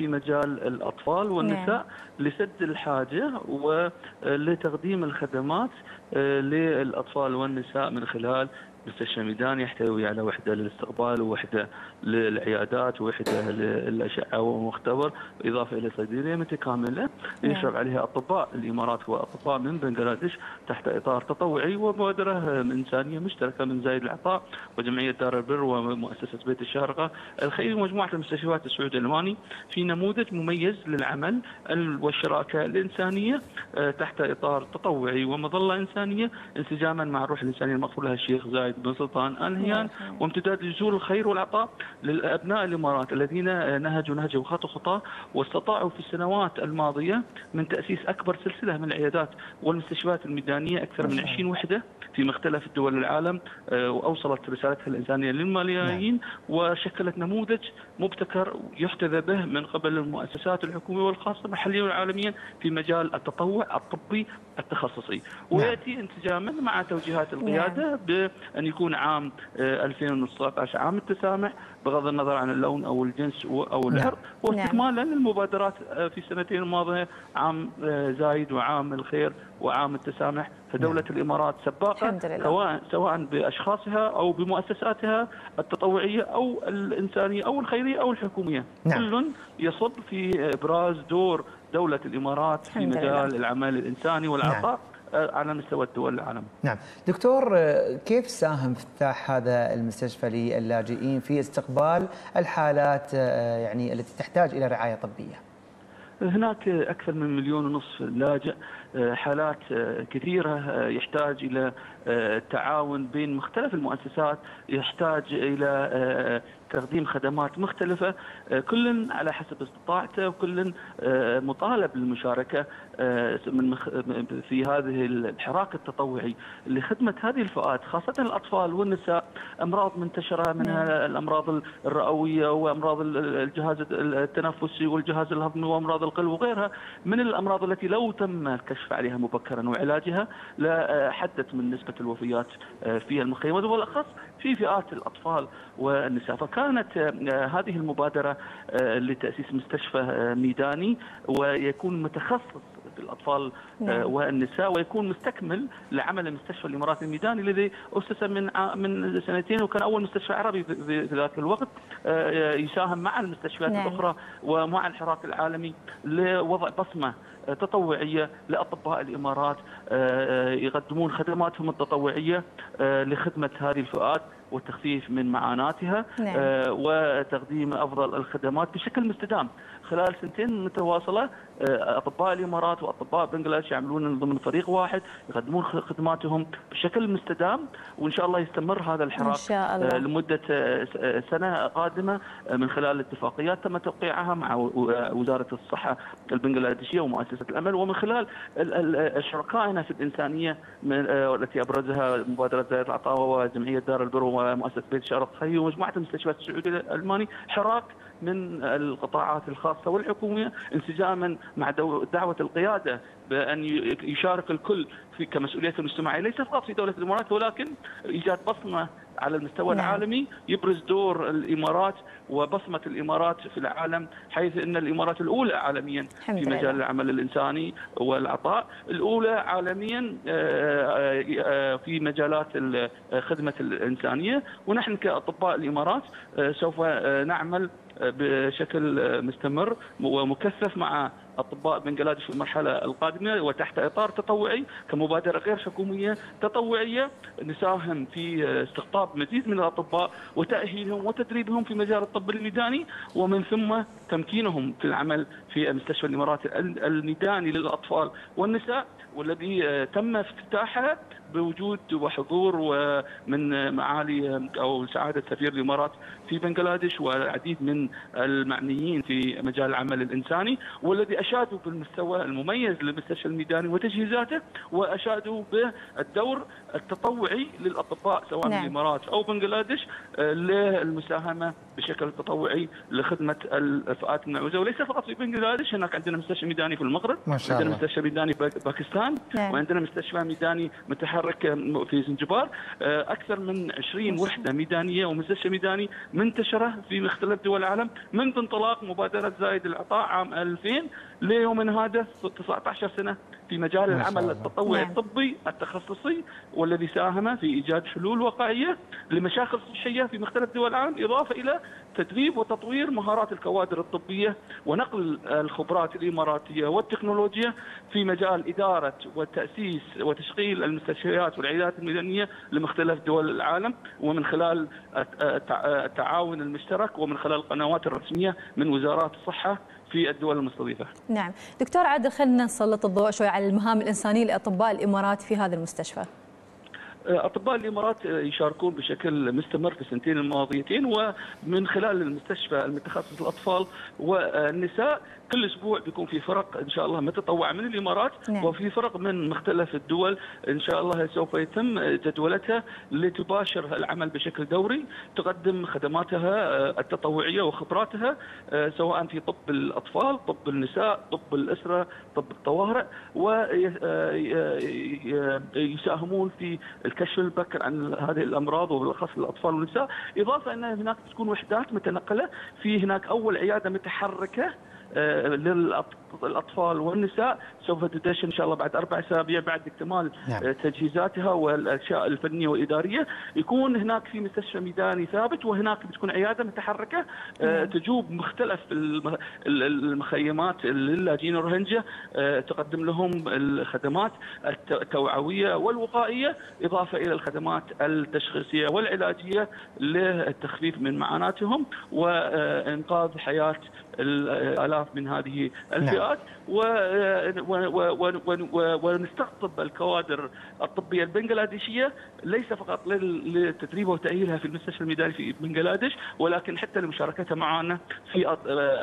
في مجال الأطفال والنساء لسد الحاجة ولتقديم الخدمات آه، للأطفال والنساء من خلال مستشفى ميدان يحتوي على وحدة للاستقبال ووحدة للعيادات ووحدة للأشعة ومختبر إضافة إلى صيدلية متكاملة يشرف عليها أطباء الإمارات وأطباء من بنغلاديش تحت إطار تطوعي ومبادرة آه، إنسانية مشتركة من زايد العطاء وجمعية دار البر ومؤسسة بيت الشارقة. الخيري ومجموعة المستشفيات السعودي الألماني في نموذج مميز للعمل ال- والشراكة الإنسانية آه، تحت إطار تطوعي ومظلة إنسانية انسجاما مع الروح الإنسانية المغفور لها الشيخ زايد بن سلطان آل نهيان وامتداد لجذور الخير والعطاء للأبناء الإمارات الذين آه، نهجوا نهجة وخطوا خطاه واستطاعوا في السنوات الماضية من تأسيس أكبر سلسلة من العيادات والمستشفيات الميدانية أكثر من 20 وحدة في مختلف دول العالم آه، وأوصلت رسالتها الإنسانية للملايين وشكلت نموذج مبتكر يحتذى به من قبل المؤسسات الحكومية والخاصة محليا وعالميا في مجال التطوع الطبي التخصصي. ويأتي انسجاما مع توجيهات القيادة بأن يكون عام آه، 2019 عام التسامح. بغض النظر عن اللون أو الجنس و- أو العرق واستكمالا للمبادرات آه، في السنتين الماضية عام آه، زايد وعام الخير وعام التسامح فدولة الإمارات سباقة الحمد لله. سواء سواء بأشخاصها أو بمؤسساتها التطوعية أو الإنسانية أو الخيرية أو الحكومية نعم. كل يصب في إبراز دور دولة الإمارات في مجال لله. العمل الإنساني والعطاء آه، على مستوى الدول العالم نعم. دكتور كيف ساهم افتتاح هذا المستشفى للاجئين في استقبال الحالات يعني التي تحتاج إلى رعاية طبية؟ هناك أكثر من مليون ونصف لاجئ حالات كثيرة يحتاج إلى التعاون بين مختلف المؤسسات يحتاج إلى تقديم خدمات مختلفة كل على حسب استطاعته وكل مطالب بالمشاركة من مخ- في هذه الحراك التطوعي لخدمة هذه الفئات خاصة الأطفال والنساء أمراض منتشرة منها الأمراض الرئوية وأمراض ال- الجهاز التنفسي والجهاز الهضمي وأمراض القلب وغيرها من الأمراض التي لو تم الكشف عليها مبكرا وعلاجها لحدت من نسبة الوفيات آه، في المخيمات وبالأخص في فئات الأطفال والنساء. فكانت آه، هذه المبادرة آه، لتأسيس مستشفى آه، ميداني ويكون متخصص في الأطفال آه، نعم. والنساء ويكون مستكمل لعمل المستشفى الإماراتي الميداني الذي أسس من من سنتين وكان أول مستشفى عربي في- ذاك الوقت آه، يساهم مع المستشفيات نعم. الأخرى ومع الحراك العالمي لوضع بصمة آه، تطوعية لأطباء الإمارات آه، يقدمون خدماتهم التطوعية آه، لخدمة هذه الفئات والتخفيف من معاناتها نعم. آه، وتقديم أفضل الخدمات بشكل مستدام خلال سنتين متواصلة آه، أطباء الإمارات وأطباء بنغلاديش يعملون ضمن فريق واحد يقدمون خدماتهم بشكل مستدام وإن شاء الله يستمر هذا الحراك إن شاء الله. آه، لمدة سنة قادمة من خلال اتفاقيات تم توقيعها مع وزارة الصحة البنغلاديشية ومؤسسة الأمل ومن خلال ال- ال- شركائنا في الانسانيه التي أبرزها مبادرة زايد العطاوه وجمعيه دار البر ومؤسسة بيت الشعر الصحي ومجموعة المستشفيات السعودية الالماني حراك من القطاعات الخاصة والحكومية انسجاما مع دعوة القيادة بأن يشارك الكل في كمسؤولية المجتمعيه ليس فقط في دولة الإمارات ولكن إيجاد بصمة على المستوى نعم. العالمي يبرز دور الإمارات وبصمة الإمارات في العالم حيث إن الإمارات الأولى عالميا في مجال لله. العمل الإنساني والعطاء، الأولى عالميا آه، آه، في مجالات الخدمه الإنسانية ونحن كأطباء الإمارات آه، سوف نعمل بشكل مستمر ومكثف مع أطباء بنجلاديش في المرحلة القادمة وتحت إطار تطوعي كمبادرة غير حكومية تطوعية نساهم في استقطاب مزيد من الأطباء وتأهيلهم وتدريبهم في مجال الطب الميداني ومن ثم تمكينهم في العمل في مستشفى الامارات الميداني للأطفال والنساء والذي تم افتتاحه بوجود وحضور ومن معالي أو سعادة سفير الإمارات في بنغلاديش والعديد من المعنيين في مجال العمل الإنساني والذي أشادوا بالمستوى المميز للمستشفى الميداني وتجهيزاته وأشادوا بالدور التطوعي للأطباء سواء نعم. الإمارات أو بنغلاديش للمساهمة بشكل تطوعي لخدمة الفئات المعوزة وليس فقط في بنغلاديش هناك عندنا مستشفى ميداني في المغرب ما شاء الله. عندنا مستشفى ميداني في باكستان نعم. وعندنا مستشفى ميداني متحرك في زنجبار. آه، أكثر من 20 وحدة ميدانية ومستشفى ميداني منتشرة في مختلف دول العالم منذ انطلاق مبادرة زايد العطاء عام 2000 ليومنا هذا 19 سنة في مجال العمل التطوعي نعم. الطبي التخصصي والذي ساهم في إيجاد حلول واقعية لمشاكل صحية في مختلف دول العالم إضافة إلى تدريب وتطوير مهارات الكوادر الطبية ونقل الخبرات الإماراتية والتكنولوجيا في مجال إدارة وتأسيس وتشغيل المستشفيات والعيادات الميدانية لمختلف دول العالم ومن خلال التعاون المشترك ومن خلال القنوات الرسمية من وزارات الصحة في الدول المستضيفة. نعم، دكتور عادل خلينا نسلط الضوء شوي على المهام الإنسانية لأطباء الإمارات في هذا المستشفى. أطباء الإمارات يشاركون بشكل مستمر في السنتين الماضيتين ومن خلال المستشفى المتخصص للأطفال والنساء كل أسبوع بيكون في فرق إن شاء الله متطوعه من الإمارات نعم. وفي فرق من مختلف الدول إن شاء الله سوف يتم جدولتها لتباشر العمل بشكل دوري تقدم خدماتها آه، التطوعية وخبراتها آه، سواء في طب الأطفال، طب النساء، طب الأسرة، طب الطوارئ ويساهمون آه، في الكشف المبكر عن هذه الأمراض وبالأخص الأطفال والنساء، إضافة إن هناك تكون وحدات متنقلة في هناك أول عيادة متحركة للاطفال والنساء سوف تدش إن شاء الله بعد أربع أسابيع بعد اكتمال نعم. آه، تجهيزاتها والأشياء الفنية والإدارية يكون هناك في مستشفى ميداني ثابت وهناك بتكون عيادة متحركة آه، نعم. تجوب مختلف المخيمات للاجئين الروهنجا تقدم لهم الخدمات التوعوية والوقائية إضافة إلى الخدمات التشخيصية والعلاجية للتخفيف من معاناتهم وإنقاذ حياة الالاف من هذه الفئات نعم. ونستقطب الكوادر الطبية البنغلاديشية ليس فقط لتدريبها وتأهيلها في المستشفى الميداني في بنغلاديش ولكن حتى لمشاركتها معنا في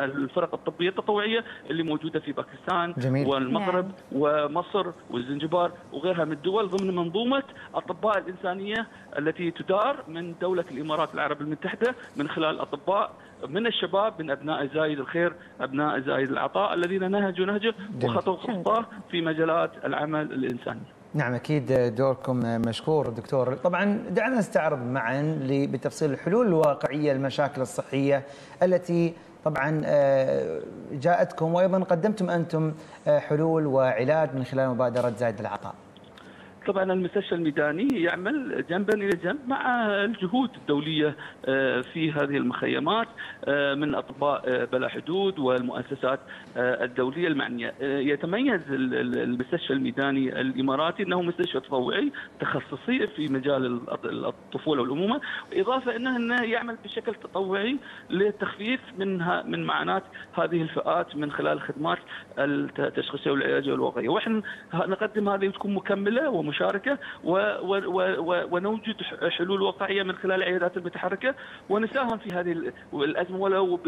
الفرق الطبية التطوعية اللي موجودة في باكستان جميل. والمغرب نعم. ومصر والزنجبار وغيرها من الدول ضمن منظومة الأطباء الإنسانية التي تدار من دولة الإمارات العربيه المتحدة من خلال أطباء من الشباب من أبناء زايد الخير أبناء زايد العطاء الذين نهجوا نهجه وخطوا خطاه في مجالات العمل الانساني. نعم أكيد دوركم مشكور دكتور، طبعا دعنا نستعرض معا بتفصيل الحلول الواقعية للمشاكل الصحية التي طبعا آه، جاءتكم وأيضا قدمتم أنتم آه، حلول وعلاج من خلال مبادرة زايد العطاء. طبعا المستشفى الميداني يعمل جنبا إلى جنب مع الجهود الدولية آه، في هذه المخيمات آه، من أطباء آه، بلا حدود والمؤسسات الدولية المعنية. يتميز المستشفى الميداني الإماراتي إنه مستشفى تطوعي تخصصي في مجال الطفولة والأمومة، اضافه إنه يعمل بشكل تطوعي للتخفيف من من معاناة هذه الفئات من خلال الخدمات التشخيصيه والعلاجية والوقائية، وإحنا نقدم هذه تكون مكملة ومش المشاركة ونوجد حلول واقعيه من خلال العيادات المتحركة ونساهم في هذه الأزمة ولو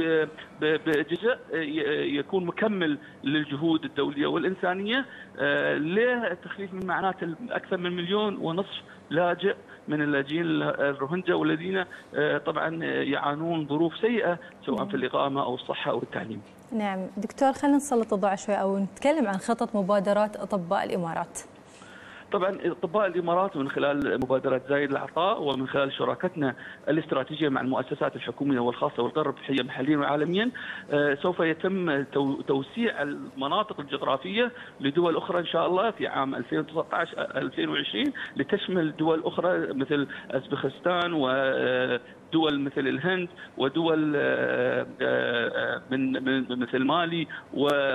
بجزء يكون مكمل للجهود الدولية والإنسانية آه، للتخفيف من معاناه أكثر من مليون ونصف لاجئ من اللاجئين الروهينجا والذين طبعا يعانون ظروف سيئة سواء في الإقامة أو الصحة أو التعليم. نعم دكتور خلينا نسلط الضوء شوي أو نتكلم عن خطط مبادرات أطباء الإمارات. طبعا إطباء الإمارات من خلال مبادرة زايد العطاء ومن خلال شراكتنا الاستراتيجية مع المؤسسات الحكومية والخاصة والغربيه محليا وعالميا آه، سوف يتم توسيع المناطق الجغرافية لدول أخرى إن شاء الله في عام 2019 2020 لتشمل دول أخرى مثل ازبخستان و دول مثل الهند ودول آه، آه، من مثل مالي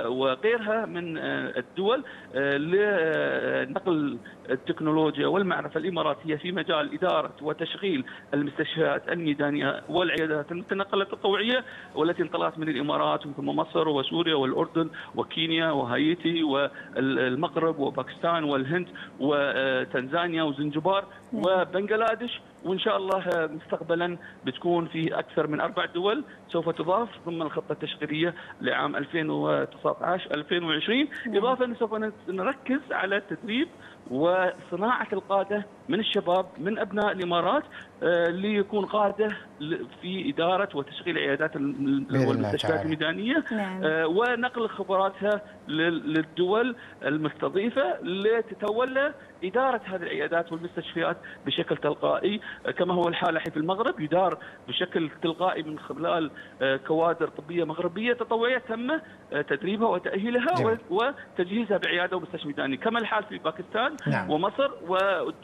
وغيرها من الدول لنقل التكنولوجيا والمعرفة الإماراتية في مجال إدارة وتشغيل المستشفيات الميدانية والعيادات المتنقلة التطوعية والتي انطلقت من الإمارات ثم مصر وسوريا والأردن وكينيا وهايتي والمغرب وباكستان والهند وتنزانيا وزنجبار وبنغلاديش. وإن شاء الله مستقبلا بتكون في أكثر من أربع دول سوف تضاف ضمن الخطة التشغيلية لعام 2019 2020 اضافه سوف نركز على التدريب وصناعة القادة من الشباب من أبناء الإمارات ليكون قادة في إدارة وتشغيل عيادات والمستشفيات الميدانية نعم. آه، ونقل خبراتها للدول المستضيفة لتتولى إدارة هذه العيادات والمستشفيات بشكل تلقائي آه، كما هو الحال الحين في المغرب يدار بشكل تلقائي من خلال كوادر طبية مغربية تطوعية تم تدريبها وتأهيلها جميل. وتجهيزها بعيادة ومستشفى ميداني كما الحال في باكستان نعم. ومصر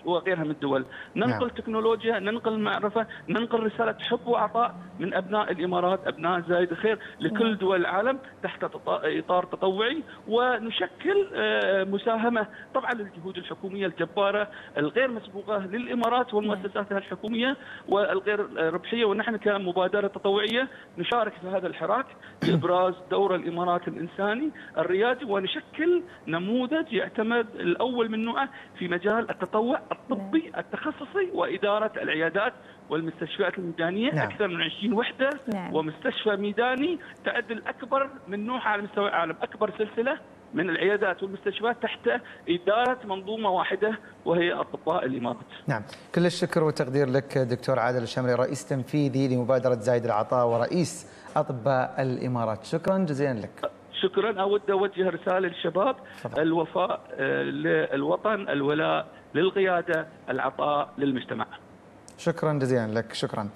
وغيرها من الدول ننقل نعم. تكنولوجيا ننقل معرفه ننقل رسالة حب وعطاء من أبناء الإمارات أبناء زايد الخير لكل نعم. دول العالم تحت إطار تطوعي ونشكل آه، مساهمة طبعا للجهود الحكومية الجبارة الغير مسبوقة للإمارات ومؤسساتها الحكومية والغير ربحية ونحن كمبادرة تطوعية نشارك في هذا الحراك لإبراز دور الإمارات الإنساني الريادي ونشكل نموذج يعتمد الأول من نوعه في مجال التطوع الطبي التخصصي وإدارة العيادات والمستشفيات الميدانية نعم. أكثر من 20 وحدة نعم. ومستشفى ميداني تعد الأكبر من نوعها على مستوى العالم أكبر سلسلة من العيادات والمستشفيات تحت إدارة منظومة واحدة وهي أطباء الإمارات. نعم. كل الشكر والتقدير لك دكتور عادل الشمري رئيس تنفيذي لمبادرة زايد العطاء ورئيس أطباء الإمارات. شكرا جزيلا لك. شكرا. أود أوجه رسالة للشباب. الوفاء آه، للوطن الولاء للقيادة العطاء للمجتمع. شكرا جزيلا لك شكرا.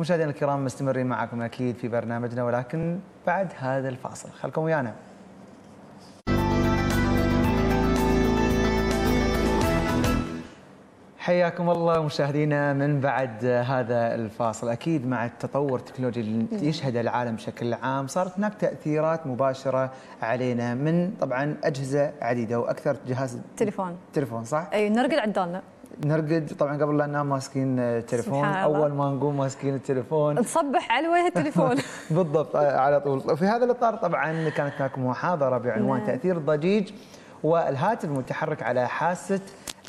مشاهدينا الكرام مستمرين معكم أكيد في برنامجنا ولكن بعد هذا الفاصل. خلكم ويانا. حياكم الله مشاهدينا من بعد هذا الفاصل. أكيد مع التطور التكنولوجي اللي يشهد العالم بشكل عام صارت هناك تأثيرات مباشرة علينا من طبعا أجهزة عديدة وأكثر جهاز تليفون. تليفون صح؟ اي نرقد عدالنا. نرقد. طبعا قبل لا ننام ماسكين تليفون أول ما نقوم ماسكين التليفون. نصبح على وجه التليفون. بالضبط على طول. وفي هذا الإطار طبعا كانت هناك محاضرة بعنوان نعم. تأثير الضجيج والهاتف المتحرك على حاسة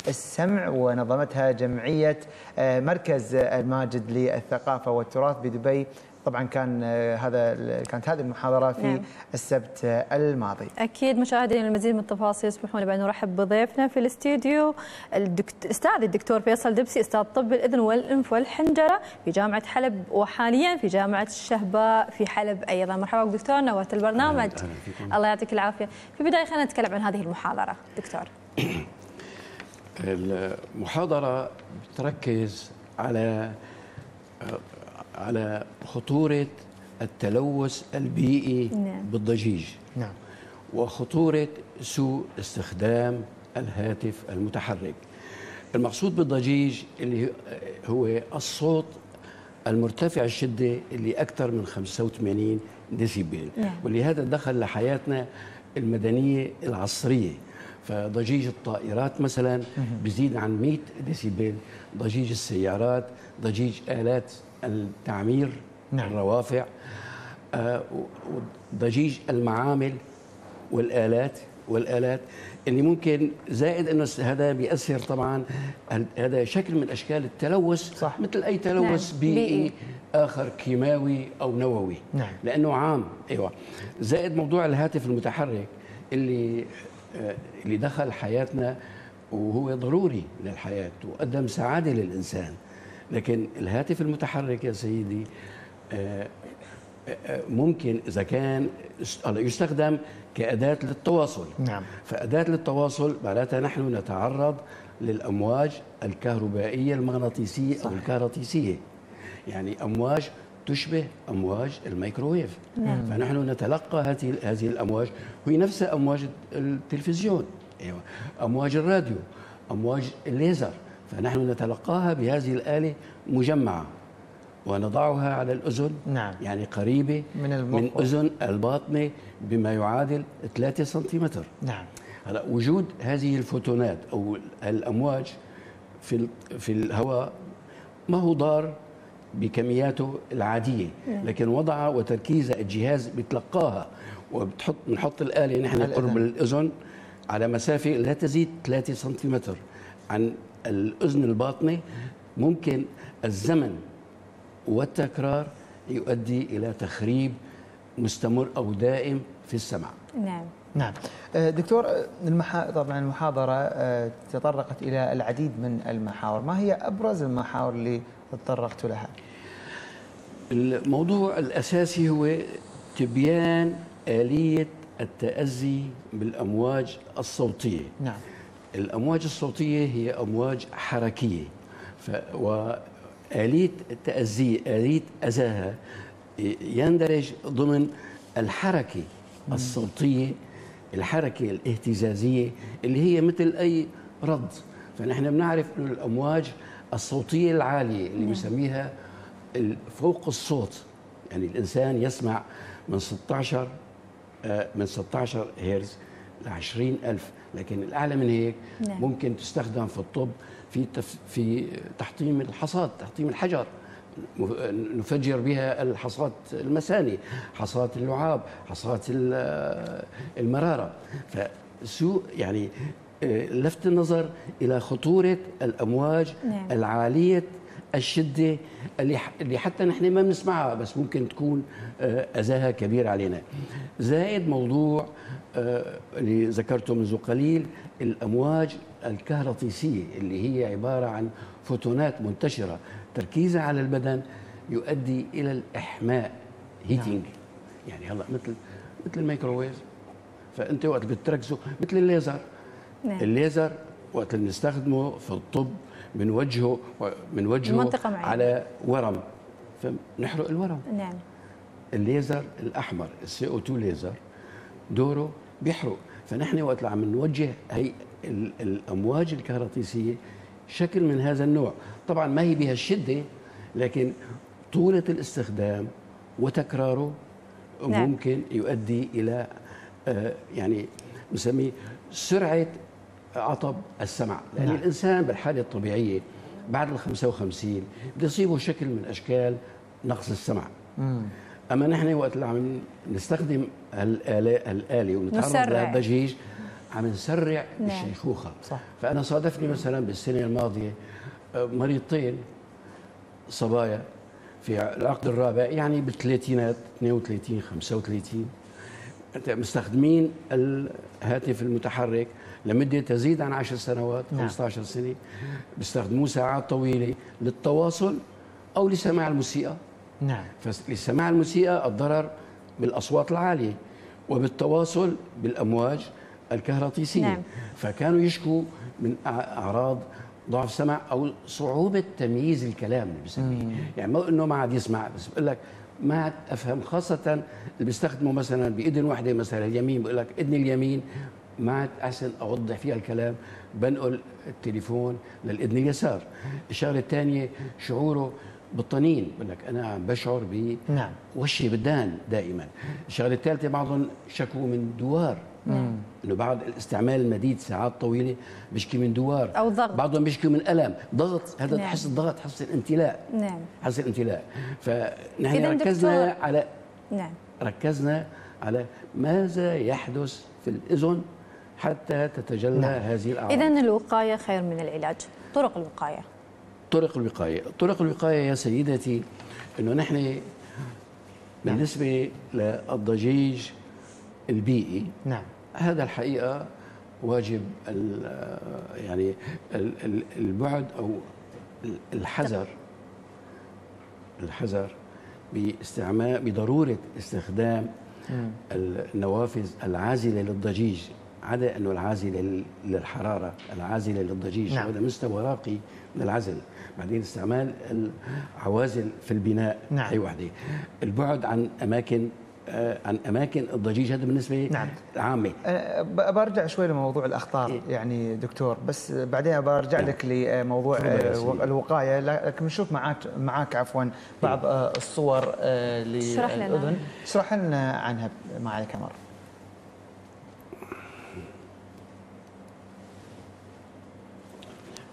السمع ونظمتها جمعية آه، مركز الماجد للثقافة والتراث بدبي طبعا كان آه، هذا كانت هذه المحاضرة في نعم. السبت الماضي. أكيد مشاهدينا المزيد من التفاصيل اسمحوا لي بأن نرحب بضيفنا في الاستديو الاستاذ الدكتور فيصل دبسي أستاذ طب الإذن والإنف والحنجرة في جامعة حلب وحاليا في جامعة الشهباء في حلب أيضا مرحبا دكتور نورت البرنامج. الله يعطيك العافية. في البداية خلينا نتكلم عن هذه المحاضرة دكتور. المحاضرة بتركز على على خطورة التلوث البيئي نعم. بالضجيج نعم. وخطورة سوء استخدام الهاتف المتحرك المقصود بالضجيج اللي هو الصوت المرتفع الشدة اللي أكثر من 85 ديسيبل نعم. ولهذا دخل لحياتنا المدنية العصرية فضجيج الطائرات مثلا بيزيد عن 100 ديسيبل ضجيج السيارات ضجيج آلات التعمير نعم. الروافع آه، ضجيج المعامل والآلات والآلات اللي ممكن زائد إنه هذا بيأثر طبعا هذا شكل من أشكال التلوث صح. مثل أي تلوث نعم. بيئي, آخر كيماوي أو نووي نعم. لأنه عام أيوه زائد موضوع الهاتف المتحرك اللي اللي دخل حياتنا وهو ضروري للحياة وقدم سعادة للإنسان لكن الهاتف المتحرك يا سيدي آه، آه، ممكن إذا كان يستخدم كأداة للتواصل. نعم. فأداة للتواصل معناتها نحن نتعرض للأمواج الكهربائية المغناطيسية صحيح. أو الكهرطيسية. يعني أمواج تشبه أمواج الميكروويف. نعم. فنحن نتلقى هذه هذه الأمواج. وهي نفسها أمواج التلفزيون. أيوة. أمواج الراديو. أمواج الليزر. فنحن نتلقاها بهذه الآلة مجمعة ونضعها على الأذن نعم. يعني قريبة من, من أذن الباطنة بما يعادل 3 سنتيمتر نعم هلا وجود هذه الفوتونات أو الأمواج في في الهواء ما هو ضار بكمياته العادية نعم. لكن وضعها وتركيزها الجهاز بيتلقاها وبتحط بنحط الآلة نحن قرب الأذن على مسافة لا تزيد 3 سنتيمتر عن الأذن الباطنه ممكن الزمن والتكرار يؤدي إلى تخريب مستمر أو دائم في السمع. نعم. نعم. آه، دكتور المحا... طبعا المحاضرة آه، تطرقت إلى العديد من المحاور. ما هي أبرز المحاور اللي تطرقت لها؟ الموضوع الأساسي هو تبيان آلية التأزي بالأمواج الصوتية. نعم. الأمواج الصوتية هي أمواج حركية. ف... وآلية التأزي آلية أزاها يندرج ضمن الحركة الصوتية الحركة الاهتزازية اللي هي مثل أي رد. فنحن بنعرف أن الأمواج الصوتية العالية اللي بنسميها فوق الصوت. يعني الإنسان يسمع من 16 آه، من 16 هرتز ل 20000 لكن الأعلى من هيك نعم. ممكن تستخدم في الطب في في تحطيم الحصاد تحطيم الحجر نفجر بها الحصات المساني حصات اللعاب حصات المرارة فسوء يعني آه، لفت النظر إلى خطورة الأمواج نعم. العالية الشدة اللي حتى نحن ما بنسمعها بس ممكن تكون آه، أذاها كبير علينا زائد موضوع اللي ذكرته منذ قليل الأمواج الكهرطيسية اللي هي عبارة عن فوتونات منتشرة تركيزها على البدن يؤدي إلى الإحماء heating نعم. يعني هلأ مثل مثل الميكروويف. فأنت وقت بتركزه مثل الليزر. نعم. الليزر وقت اللي بنستخدمه في الطب بنوجهه بنوجهه على ورم. فنحرق الورم. نعم. الليزر الأحمر ال CO 2 ليزر دوره بيحرق فنحن وقت عم نوجه هي الأمواج الكهرطيسيه شكل من هذا النوع طبعا ما هي بها الشدة لكن طولة الاستخدام وتكراره نعم. ممكن يؤدي إلى آه، يعني نسميه سرعة عطب السمع لأن نعم. الإنسان بالحالة الطبيعية بعد ال 55 بده يصيبه شكل من أشكال نقص السمع مم. أما نحن وقت اللي عم نستخدم الآلة الآلة ونتعرض للضجيج عم نسرع نعم. الشيخوخه صح. فأنا صادفني مثلا بالسنة الماضية آه، مريضتين صبايا في العقد الرابع يعني بالثلاثينات 32 35 مستخدمين الهاتف المتحرك لمدة تزيد عن 10 سنوات نعم. 15 سنة بيستخدموه ساعات طويلة للتواصل أو لسماع الموسيقى نعم. فلسماع الموسيقى الضرر بالأصوات العالية وبالتواصل بالأمواج الكهرطيسيه نعم. فكانوا يشكوا من أعراض ضعف سمع أو صعوبة تمييز الكلام اللي بسميه يعني ما إنه ما عاد يسمع بس بقول لك ما عاد أفهم خاصة اللي بيستخدموا مثلا باذن واحدة مثلا اليمين بقول لك اذن اليمين ما عاد أحسن أوضح فيها الكلام. بنقل التليفون للاذن اليسار. الشغلة الثانية شعوره بالطنين بقول لك أنا عم بشعر ب نعم. وشي بدان دائما. الشغلة الثالثه بعضهم شكوا من دوار. نعم. إنه بعد الاستعمال المديد ساعات طويلة بيشكي من دوار. أو ضغط. بعضهم بيشكي من ألم. ضغط هذا نعم. تحس الضغط حس الامتلاء. نعم. حس الامتلاء. فنحن ركزنا دكتور... على نعم. ركزنا على ماذا يحدث في الأذن حتى تتجلى نعم. هذه الأعراض. اذا الوقاية خير من العلاج. طرق الوقاية. طرق الوقاية. طرق الوقاية يا سيدتي إنه نحن بالنسبة للضجيج البيئي نعم. هذا الحقيقة واجب يعني البعد أو الحذر الحذر باستعمال بضرورة استخدام النوافذ العازلة للضجيج عدا إنه العازلة للحرارة العازلة للضجيج نعم. هذا مستوى راقي من العزل. بعدين استعمال العوازل في البناء نعم. هي وحده البعد عن أماكن آه، عن أماكن الضجيج هذا بالنسبة نعم. عامة أه برجع شوي لموضوع الأخطار إيه؟ يعني دكتور بس بعدين برجع نعم. لك لموضوع آه، الوقاية لكن نشوف معك معك عفوا بعض إيه؟ الصور للأذن اشرح لنا عنها مع الكاميرا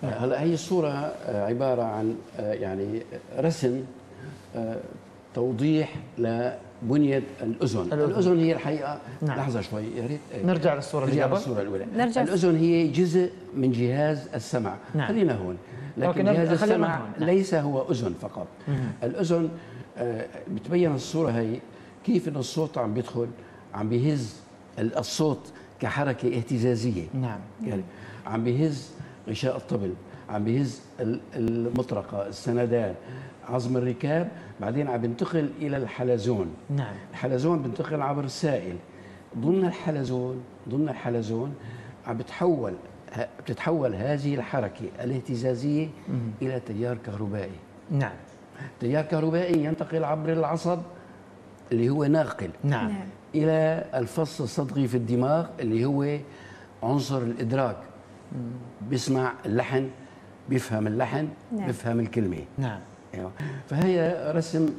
هلا هي الصورة عبارة عن يعني رسم توضيح لبنية الأذن. الأذن, الأذن هي الحقيقة نعم. لحظة شوي يا ريت نرجع للصورة اللي قبل. الصورة الأولى. نرجع. الأذن هي جزء من جهاز السمع. نعم. خلينا هون. لكن جهاز السمع نعم. ليس هو أذن فقط. مم. الأذن بتبين الصورة هي كيف إن الصوت عم بيدخل عم بيهز الصوت كحركة اهتزازية. نعم. يعني عم بيهز غشاء الطبل عم بيهز المطرقة السندان عظم الركاب بعدين عم بينتقل إلى الحلزون. نعم. الحلزون بينتقل عبر السائل. ضمن الحلزون ضمن الحلزون عم بتحول بتتحول هذه الحركة الاهتزازية مم. إلى تيار كهربائي. نعم. تيار كهربائي ينتقل عبر العصب اللي هو ناقل. نعم. نعم. إلى الفص الصدغي في الدماغ اللي هو عنصر الإدراك. بيسمع اللحن بيفهم اللحن نعم. بيفهم الكلمة نعم أيوة. فهي رسم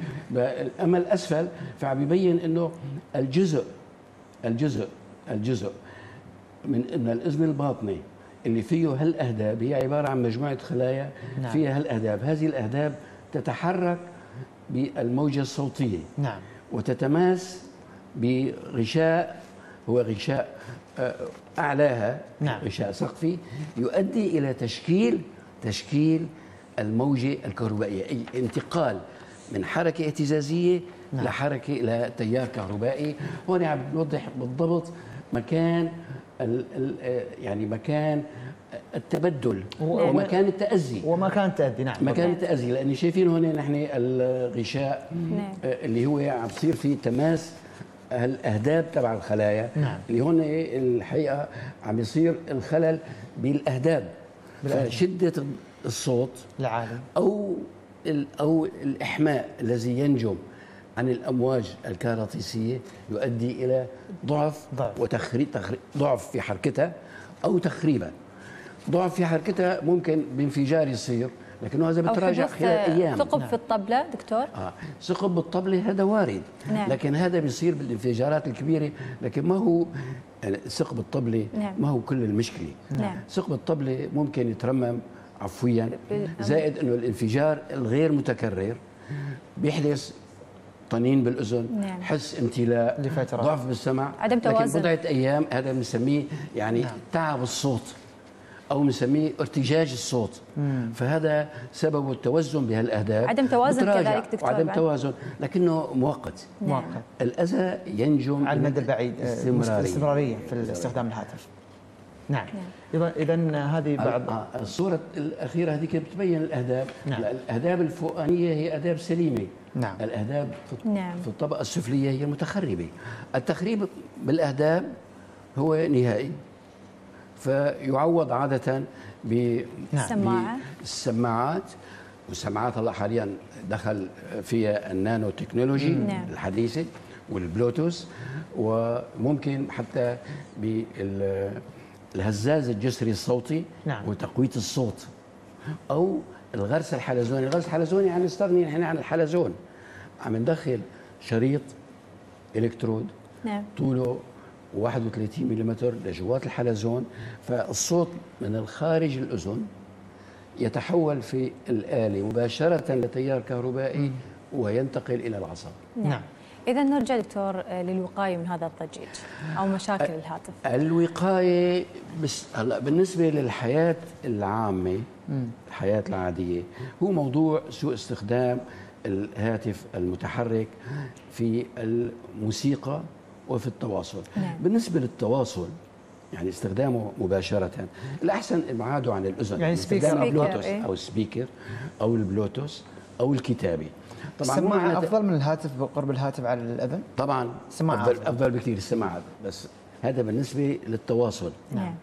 اما الاسفل فعم يبين إنه الجزء الجزء الجزء من إن الإذن الباطني اللي فيه هالأهداب هي عبارة عن مجموعة خلايا نعم. فيها هالأهداب هذه الأهداب تتحرك بالموجة الصوتية نعم وتتماس بغشاء هو غشاء أعلاها نعم. غشاء سقفي يؤدي إلى تشكيل تشكيل الموجة الكهربائية أي انتقال من حركة اهتزازية نعم. لحركه إلى تيار كهربائي هون عم بنوضح بالضبط مكان ال ال آه، يعني مكان التبدل ومكان التأذي ومكان التأذي نعم مكان التأذي لأن شايفين هون نحن الغشاء نعم. آه، اللي هو عم تصير فيه تماس الأهداب تبع الخلايا. نعم. اللي هون الحقيقة عم يصير الخلل بالأهداب. شده الصوت العالي أو أو الإحماء الذي ينجم عن الأمواج الكهرطيسيه يؤدي إلى ضعف, ضعف. وتخريب ضعف في حركتها أو تخريبها ضعف في حركتها ممكن بانفجار يصير. لكنه هذا بتراجع خلال أيام ثقب نعم. في الطبلة دكتور آه ثقب بالطبلة هذا وارد نعم. لكن هذا بيصير بالانفجارات الكبيرة لكن ما هو يعني ثقب الطبلة نعم. ما هو كل المشكلة نعم. ثقب الطبلة ممكن يترمم عفويا زائد إنه الانفجار الغير متكرر بيحدث طنين بالأذن نعم. حس امتلاء لفتره ضعف بالسمع عدم توازن لكن بضعة أيام هذا بنسميه يعني نعم. تعب الصوت أو بنسميه ارتجاج الصوت. مم. فهذا سببه التوزن بهالأهداف. عدم توازن كذلك دكتور وعدم بعد. توازن لكنه مؤقت. نعم. مؤقت. الأذى ينجم على المدى البعيد استمراريه استمراريه في استخدام الهاتف. نعم. اذا إذا هذه بعض آه الصورة الأخيرة هذيك بتبين الاهداب نعم. الاهداب الفوقانية هي اهداب سليمة. نعم. الاهداب في, نعم. في الطبقة السفلية هي المتخربة. التخريب بالاهداب هو نهائي. فيعوض عادة بالسماعات والسماعات هلا حاليا دخل فيها النانو تكنولوجي نعم. الحديثة والبلوتوث وممكن حتى بالهزاز الجسري الصوتي نعم. وتقوية الصوت أو الغرس الحلزوني الغرس الحلزوني يعني نستغني نحن عن الحلزون عم ندخل شريط إلكترود نعم. طوله 31 ملم لجوات الحلزون فالصوت من الخارج الأذن يتحول في الآلة مباشرة لتيار كهربائي وينتقل إلى العصب نعم. إذا نرجع دكتور للوقاية من هذا الضجيج أو مشاكل الهاتف. الوقاية بس هلا بالنسبة للحياة العامة الحياة العادية هو موضوع سوء استخدام الهاتف المتحرك في الموسيقى وفي التواصل. نعم. بالنسبة للتواصل يعني استخدامه مباشرة الأحسن إبعاده عن الأذن يعني استخدام البلوتوث إيه؟ أو السبيكر أو البلوتوث أو الكتابه طبعا السماعه أفضل من الهاتف بقرب الهاتف على الأذن؟ طبعا السماعه أفضل, أفضل. بكثير السماعه بس هذا بالنسبة للتواصل. نعم.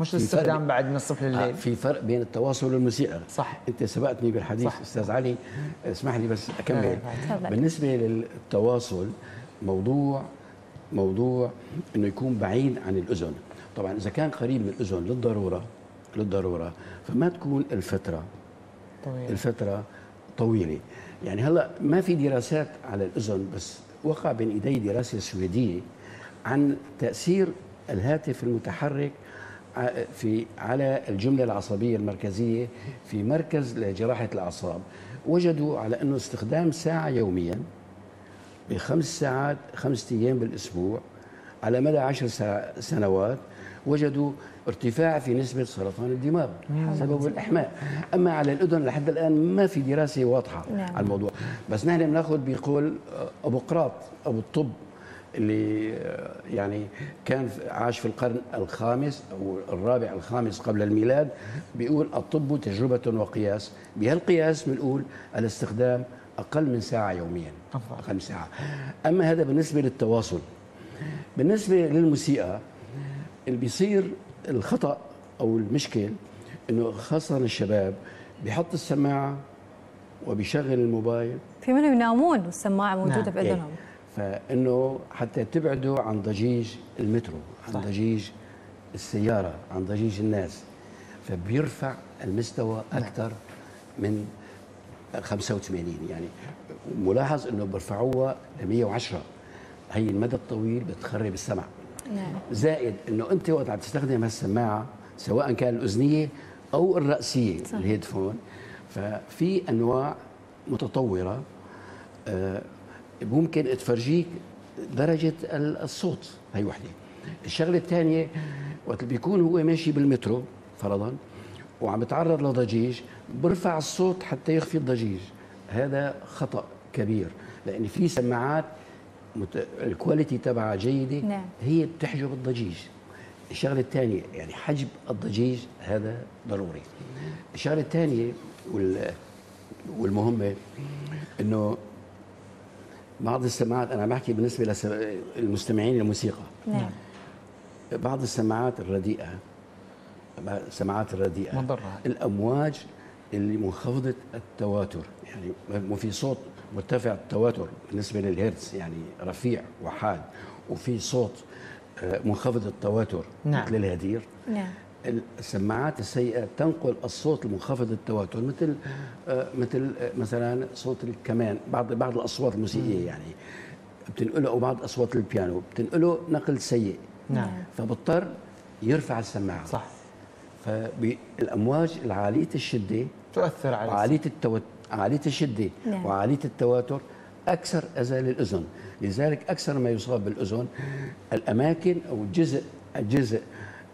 مش الاستخدام بعد من الصبح لليل. في فرق بين التواصل والموسيقى. صح. أنت سبقتني بالحديث صح. أستاذ علي. اسمح لي بس أكمل. آه. بالنسبة للتواصل موضوع موضوع إنه يكون بعيد عن الأذن. طبعا إذا كان قريب من الأذن للضرورة للضرورة فما تكون الفترة. طويلة. الفترة طويلة. يعني هلأ ما في دراسات على الأذن بس وقع بين إيدي دراسة سويدية عن تأثير الهاتف المتحرك في على الجملة العصبية المركزية في مركز لجراحة الأعصاب. وجدوا على إنه استخدام ساعة يوميا بخمس ساعات خمسة أيام بالأسبوع على مدى عشر سنوات وجدوا ارتفاع في نسبة سرطان الدماغ سبب الإحماء. أما على الأذن لحد الآن ما في دراسة واضحة نعم. على الموضوع. بس نحن بناخذ بقول أبو قراط أبو الطب اللي يعني كان عاش في القرن الخامس أو الرابع الخامس قبل الميلاد بيقول الطب تجربة وقياس. بهالقياس بنقول الاستخدام أقل من ساعة يوميا أقل من ساعة أما هذا بالنسبة للتواصل بالنسبة للموسيقى اللي بيصير الخطأ أو المشكل إنه خاصة الشباب بيحط السماعة وبيشغل الموبايل في منهم ينامون والسماعة موجودة نعم. باذنهم فإنه حتى تبعدوا عن ضجيج المترو عن صح. ضجيج السيارة عن ضجيج الناس فبيرفع المستوى نعم. أكثر من 85 يعني ملاحظ إنه بيرفعوها ل 110 هي المدى الطويل بتخرب السمع نعم. زائد إنه أنت وقت عم تستخدم هالسماعة سواء كان الأذنية أو الرأسية صح. الهيدفون ففي أنواع متطورة آه ممكن تفرجيك درجة الصوت هي وحدة الشغلة الثانية وقت بيكون هو ماشي بالمترو فرضا وعم يتعرض لضجيج برفع الصوت حتى يخفي الضجيج. هذا خطأ كبير لأن في سماعات مت... الكواليتي تبعها جيدة نعم. هي بتحجب الضجيج. الشغلة الثانية يعني حجب الضجيج هذا ضروري. الشغلة الثانية وال... والمهمة إنه بعض السماعات أنا بحكي بالنسبة للمستمعين للموسيقى. نعم. بعض السماعات الرديئة السماعات الرديئة. مضرة. الأمواج اللي منخفضة التواتر يعني وفي صوت مرتفع التواتر بالنسبة للهرتز يعني رفيع وحاد وفي صوت آه، منخفض التواتر نعم. مثل الهدير. نعم. السماعات السيئة تنقل الصوت المنخفض التواتر مثل آه، مثل آه، مثلا صوت الكمان بعض بعض الأصوات الموسيقية يعني. بتنقله أو بعض أصوات البيانو بتنقله نقل سيء. نعم. فبضطر يرفع السماعة. صح. فالامواج العالية الشدة تؤثر على عالية التوتر عالية الشدة نعم. وعالية التواتر أكثر اذى للاذن لذلك أكثر ما يصاب بالأذن الأماكن أو الجزء الجزء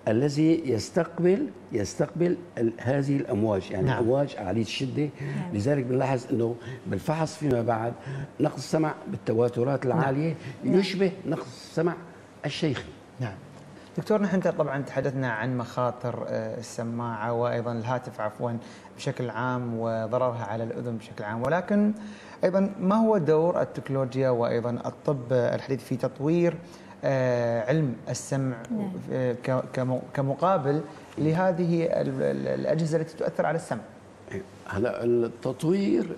الذي يستقبل يستقبل هذه الأمواج يعني نعم. أمواج عالية الشدة نعم. لذلك بنلاحظ إنه بالفحص فيما بعد نقص السمع بالتواترات العالية نعم. يشبه نقص السمع الشيخي نعم دكتور نحن طبعا تحدثنا عن مخاطر آه، السماعة وأيضا الهاتف عفوا بشكل عام وضررها على الأذن بشكل عام. ولكن أيضا ما هو دور التكنولوجيا وأيضا الطب الحديث في تطوير آه، علم السمع نعم. كمقابل لهذه الأجهزة التي تؤثر على السمع؟ هلا التطوير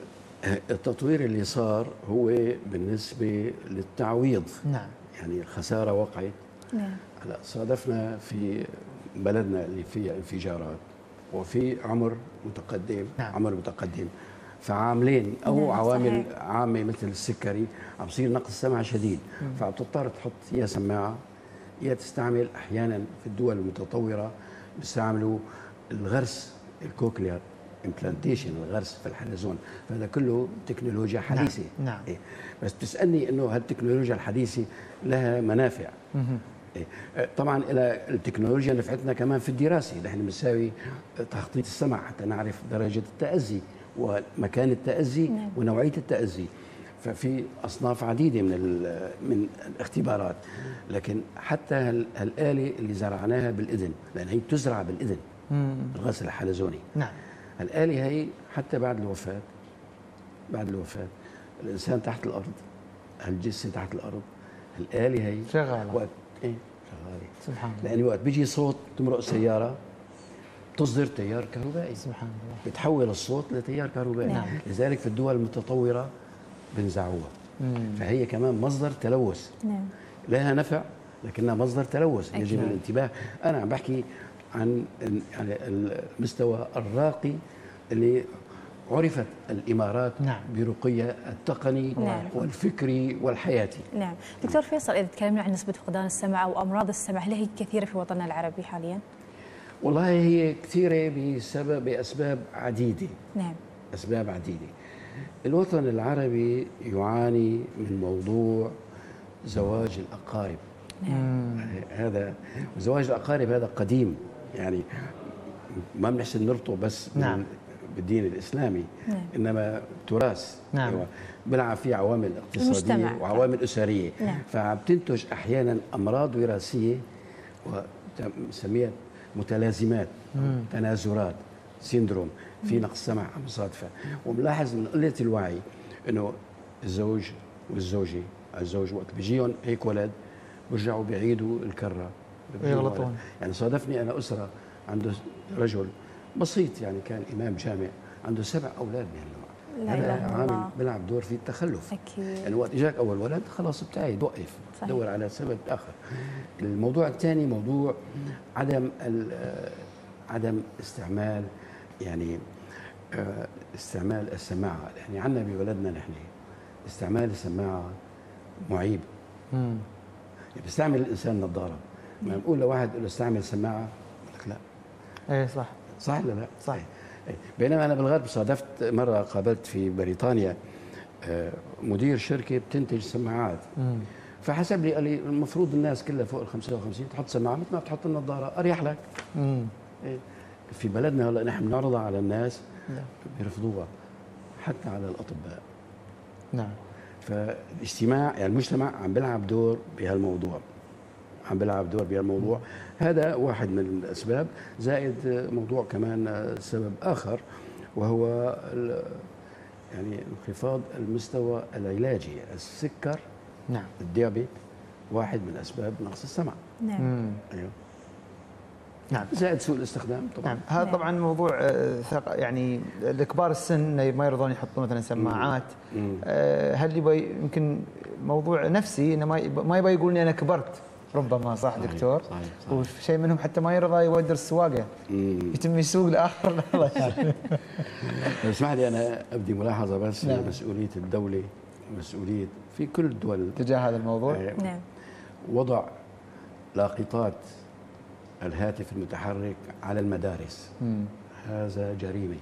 التطوير اللي صار هو بالنسبة للتعويض. نعم. يعني الخسارة وقعت. نعم. هلا صادفنا في بلدنا اللي فيها انفجارات وفي عمر متقدم نعم. عمر متقدم فعاملين أو نعم عوامل صحيح. عامة مثل السكري عم يصير نقص سمع شديد فبتضطر تحط يا سماعة يا تستعمل أحيانا في الدول المتطورة بيستعملوا الغرس ال cochlear implantation الغرس في الحلزون فهذا كله تكنولوجيا نعم، حديثة نعم. نعم. إيه. بس بتسألني إنه هالتكنولوجيا الحديثة لها منافع. طبعا إلى التكنولوجيا نفعتنا كمان في الدراسة. نحن بنساوي تخطيط السمع حتى نعرف درجة التأذي ومكان التأذي نعم. ونوعية التأذي. ففي أصناف عديدة من من الاختبارات. لكن حتى هالآلة اللي زرعناها بالإذن لأن هي تزرع بالإذن. الغسل الحلزوني. نعم. الآلة هي حتى بعد الوفاة بعد الوفاة الإنسان تحت الأرض هالجثه تحت الأرض الآلة هي شغالة. إيه. شغاله سبحان الله. لأن وقت بيجي صوت تمرق سيارة تصدر تيار كهربائي. سبحان الله. بتحول الصوت لتيار كهربائي. نعم. لذلك في الدول المتطورة بنزعوها. فهي كمان مصدر تلوث. نعم. لها نفع لكنها مصدر تلوث. يجب الانتباه. أنا عم بحكي عن يعني المستوى الراقي اللي عرفت الإمارات نعم. برقيها التقني نعم. والفكري والحياتي. نعم، دكتور فيصل إذا تكلمنا عن نسبة فقدان السمع أو أمراض السمع هل هي كثيرة في وطننا العربي حاليا؟ والله هي كثيرة بسبب باسباب عديدة. نعم. أسباب عديدة. الوطن العربي يعاني من موضوع زواج الأقارب. نعم. هذا زواج الأقارب هذا قديم يعني ما بنحسن نربطه بس نعم. بالدين الإسلامي نعم. إنما تراث نعم. أيوة. بنلعب فيه عوامل اقتصادية المجتمع. وعوامل أسرية نعم. فبتنتج أحيانا أمراض وراثية وسميها متلازمات تنازرات سيندروم في نقص سمع عم يصادفها وبنلاحظ من قلة الوعي إنه الزوج والزوجة الزوج وقت بيجيهم هيك ولد بيرجعوا بيعيدوا الكرة يغلطون يعني صادفني أنا أسرة عنده رجل بسيط يعني كان إمام جامع عنده سبع أولاد بهالنوع هذا عامل بيلعب دور في التخلف. أكيد. يعني وقت إجاك أول ولد خلاص بتعيد وقف. صحيح. دور على سبب آخر. الموضوع الثاني موضوع عدم عدم استعمال يعني آه، استعمال السماعة. يعني عندنا ببلدنا نحن استعمال السماعه معيب. امم يعني بيستعمل الإنسان نظارة. لما نقول لواحد له استعمل سماعة؟ بقول لك لا. إيه صح. صح ولا لا؟ صح إيه. بينما أنا بالغرب صادفت مرة قابلت في بريطانيا آه، مدير شركة بتنتج سماعات. فحسب لي قال لي المفروض الناس كلها فوق ال 55 تحط سماعة مثل ما بتحط النظارة أريح لك إيه. في بلدنا هلا نحن بنعرضها على الناس نعم. بيرفضوها حتى على الأطباء نعم فالاجتماع يعني المجتمع عم بيلعب دور بهالموضوع عم بيلعب دور بهالموضوع. هذا واحد من الأسباب. زائد موضوع كمان سبب آخر وهو ال- يعني انخفاض المستوى العلاجي السكر نعم. الديابيت واحد من أسباب نقص السمع. نعم. أيوه. نعم. زائد سوء الاستخدام طبعا. نعم. هذا نعم. طبعا موضوع آه، ثق- يعني الكبار السن ما يرضون يحطون مثلا سماعات. مم. آه، هل يبغى يمكن موضوع نفسي إنه ما يبغى يقول إني أنا كبرت. ربما صح صحيح، دكتور؟ صحيح، صحيح. وشيء منهم حتى ما يرضى يودر السواقة. يتم يسوق لآخر. لحظه لو اسمح لي أنا أبدي ملاحظة بس نعم. مسؤوليه الدولة مسؤولية في كل الدول. تجاه هذا الموضوع؟ آه، نعم. وضع لاقطات الهاتف المتحرك على المدارس. مم. هذا جريمة.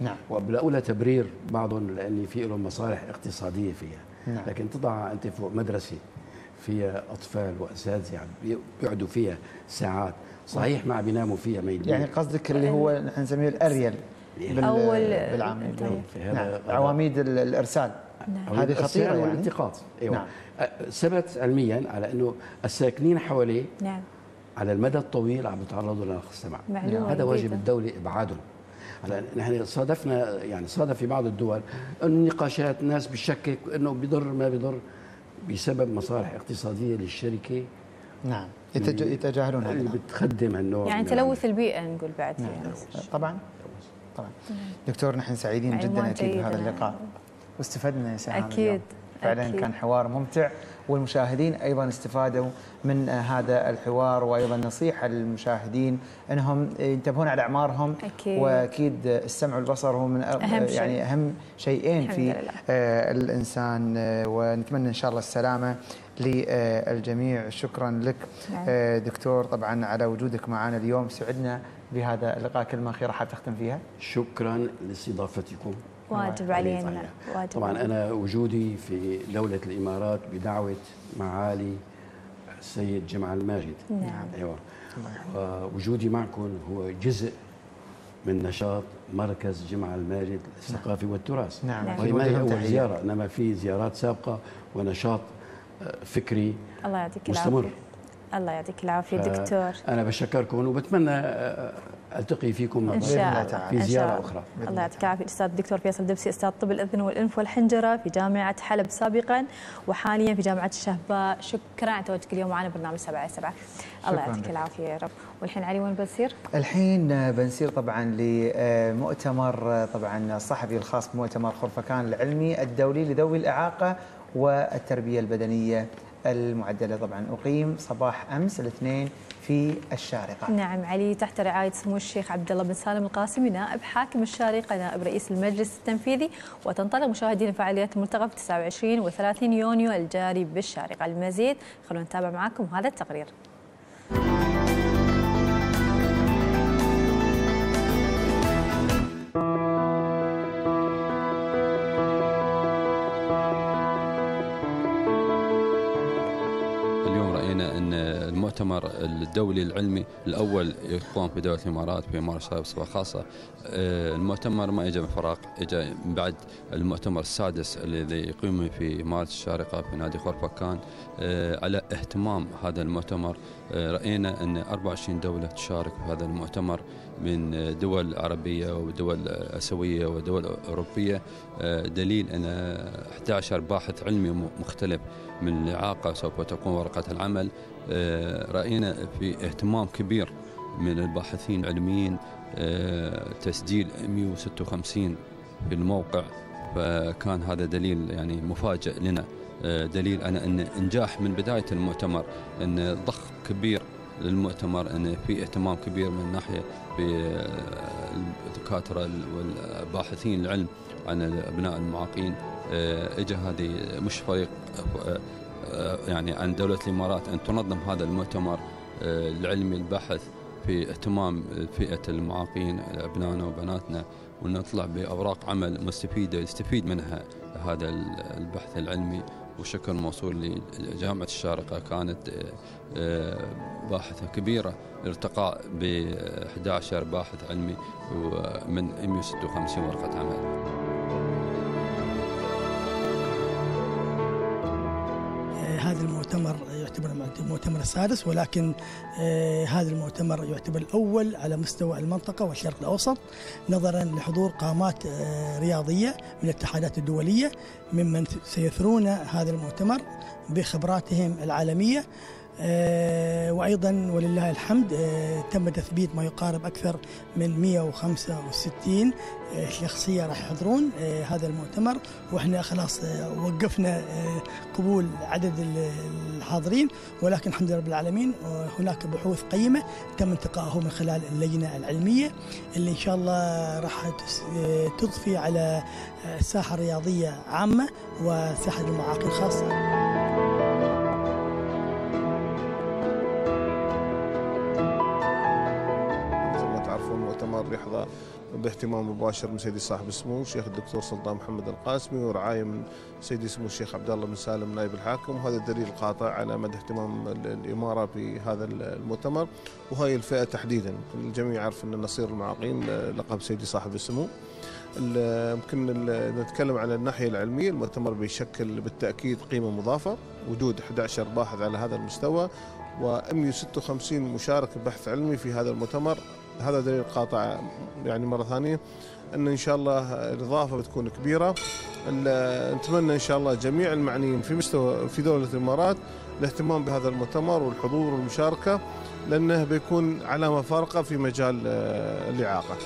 نعم. وبلاقوا لها تبرير بعضهم لأن في لهم مصالح اقتصادية فيها. نعم. لكن تضع أنت فوق مدرسة فيها أطفال وأساتذة عم بيقعدوا فيها ساعات. صحيح ما عم بيناموا فيها ميلين يعني قصدك اللي هو نحن نسميه الاريل بال- أول- بالعامي طيب. نعم. هذا- عواميد ال- الإرسال. نعم. هذه الإرسال خطيرة يعني. والالتقاط أيوه. نعم. نعم. ثبت علميا على إنه الساكنين حواليه نعم. على المدى الطويل عم يتعرضوا لنقص السمع معلومة هذا واجب. الدولة إبعادهم. هلا نحن صادفنا يعني صادف في بعض الدول انه نقاشات ناس بتشكك إنه بيضر ما بيضر. بسبب مصالح اقتصادية للشركة. نعم. يتج- يتجاهلون هذا اللي بتخدم هالنوع يعني من تلوث البيئة نقول بعد نعم. يعني. طبعا. طبعا. دكتور نحن سعيدين عنوان جدا أكيد بهذا. اللقاء. واستفدنا يا سهام أكيد، اليوم. فعلا أكيد. كان حوار ممتع. والمشاهدين أيضا استفادوا من آه، هذا الحوار وأيضا نصيحه للمشاهدين إنهم ينتبهون على أعمارهم أكيد. وأكيد السمع والبصر هو من أهم شيء. يعني أهم شيئين في لله. آه، الإنسان آه، ونتمنى إن شاء الله السلامة للجميع شكرا لك نعم. آه، دكتور طبعا على وجودك معنا اليوم سعدنا بهذا اللقاء كلمة أخيرة حاب تختم فيها شكرا لاستضافتكم واجب علينا واجب طبعا. أنا وجودي في دولة الإمارات بدعوة معالي السيد جمال الماجد. نعم. أيوه. وجودي معكم هو جزء من نشاط مركز جمع الماجد الثقافي والتراث. نعم. وهي ما هي أول زيارة. إنما في زيارات سابقة ونشاط آه، فكري الله يعطيك مستمر. الله يعطيك العافية دكتور. أنا بشكركم وبتمنى آه، ألتقي فيكم إن شاء الله في زيارة أخرى. الله يعطيك العافية الاستاذ الدكتور فيصل دبسي أستاذ طب الأذن والإنف والحنجرة في جامعة حلب سابقا وحاليا في جامعة الشهباء شكرا على تواجدك اليوم معنا برنامج 7 7 الله يعطيك العافية يا رب. والحين علي وين بنسير؟ الحين بنسير طبعا لمؤتمر طبعا الصحفي الخاص بمؤتمر خرفكان العلمي الدولي لذوي الإعاقة والتربية البدنية المعدلة. طبعا أقيم صباح أمس الاثنين في الشارقة. نعم علي تحت رعاية سمو الشيخ عبد الله بن سالم القاسمي نائب حاكم الشارقة نائب رئيس المجلس التنفيذي وتنطلق مشاهدين فعاليات الملتقى في 29 و30 يونيو الجاري بالشارقة المزيد خلونا نتابع معكم هذا التقرير. المؤتمر الدولي العلمي الأول يقام في دوله الإمارات في اماره شباب بصفه خاصة. آه، المؤتمر ما اجى من فراغ اجى بعد المؤتمر السادس الذي يقيم في إمارة الشارقة في نادي خورفكان آه، على اهتمام هذا المؤتمر آه، رأينا إن 24 دولة تشارك في هذا المؤتمر. من دول عربية ودول آسيوية ودول أوروبية. دليل أن 11 باحث علمي مختلف من الإعاقة سوف تكون ورقة العمل. آه، رأينا في اهتمام كبير من الباحثين العلميين آه، تسجيل 156 في الموقع. فكان هذا دليل يعني مفاجئ لنا. آه، دليل على أن إنجاح من بداية المؤتمر أن ضخ كبير للمؤتمر أن في اهتمام كبير من ناحية الدكاتره والباحثين العلم عن أبناء المعاقين. اجى هذه مش فريق آه، يعني عن دولة الإمارات أن تنظم هذا المؤتمر آه، العلمي البحث في اهتمام فئة المعاقين أبنائنا وبناتنا ونطلع بأوراق عمل مستفيدة يستفيد منها هذا البحث العلمي. وشكر موصول لجامعة الشارقة كانت آه، باحثة كبيرة ارتقاء ب 11 باحث علمي ومن 156 ورقة عمل. المؤتمر يعتبر المؤتمر السادس ولكن آه، هذا المؤتمر يعتبر الأول على مستوى المنطقة والشرق الأوسط نظرا لحضور قامات آه، رياضية من الاتحادات الدولية ممن سيثرون هذا المؤتمر بخبراتهم العالمية. آه، وأيضا ولله الحمد آه، تم تثبيت ما يقارب أكثر من 165 آه، شخصية راح يحضرون هذا المؤتمر وإحنا خلاص وقفنا قبول عدد الحاضرين ولكن الحمد لله رب العالمين هناك بحوث قيمة تم انتقائه من خلال اللجنة العلمية اللي إن شاء الله راح تضفي على الساحة الرياضية عامة وساحه المعاقين خاصة. المؤتمر يحظى باهتمام مباشر من سيدي صاحب السمو الشيخ الدكتور سلطان محمد القاسمي ورعاية من سيدي سمو الشيخ عبد الله بن سالم نائب الحاكم. وهذا دليل قاطع على مدى اهتمام الإمارة بهذا المؤتمر وهي الفئة تحديدا. الجميع يعرف أن نصير المعاقين لقب سيدي صاحب السمو. يمكن نتكلم على الناحية العلمية. المؤتمر بيشكل بالتأكيد قيمة مضافة وجود 11 باحث على هذا المستوى و156 مشارك بحث علمي في هذا المؤتمر. هذا دليل قاطع يعني مرة ثانية إن إن شاء الله الإضافة بتكون كبيرة نتمنى إن شاء الله جميع المعنيين في مستوى في دولة الإمارات الاهتمام بهذا المؤتمر والحضور والمشاركة لأنه بيكون علامة فارقة في مجال الإعاقة.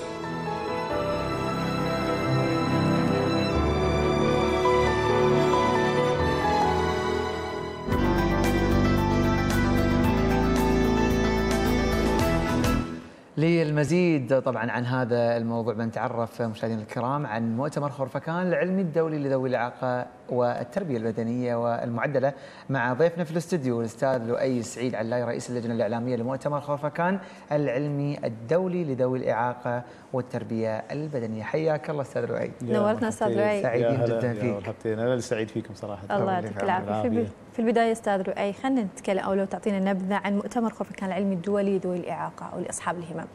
للمزيد طبعا عن هذا الموضوع بنتعرف مشاهدينا الكرام عن مؤتمر خرفكان العلمي الدولي لذوي الإعاقة والتربية البدنية والمعدلة مع ضيفنا في الاستوديو الأستاذ لؤي سعيد علاي رئيس اللجنة الإعلامية لمؤتمر خرفكان العلمي الدولي لذوي الإعاقة والتربية البدنية. حياك الله أستاذ لؤي. نورتنا أستاذ لؤي. سعيدين جدا فيك. أنا سعيد فيكم صراحة. الله يعطيك العافية. في البداية أستاذ لؤي خلينا نتكلم أو لو تعطينا نبذة عن مؤتمر خرفكان العلمي الدولي لذوي الإعاقة أو لاصحاب الهمم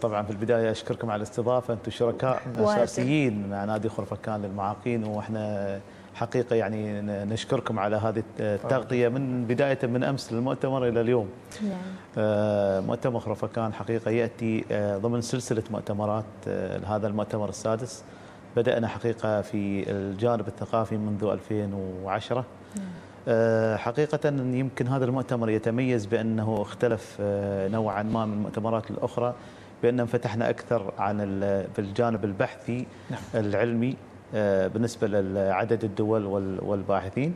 طبعا في البداية أشكركم على الاستضافة أنتم شركاء أساسيين مع نادي خرفكان للمعاقين وإحنا حقيقة يعني نشكركم على هذه التغطية من بداية من أمس للمؤتمر إلى اليوم. نعم. مؤتمر خرفكان حقيقة يأتي ضمن سلسلة مؤتمرات هذا المؤتمر السادس. بدأنا حقيقة في الجانب الثقافي منذ 2010. نعم. حقيقة يمكن هذا المؤتمر يتميز بأنه اختلف نوعا ما من المؤتمرات الأخرى بأن فتحنا أكثر عن في الجانب البحثي نعم. العلمي بالنسبة لعدد الدول والباحثين.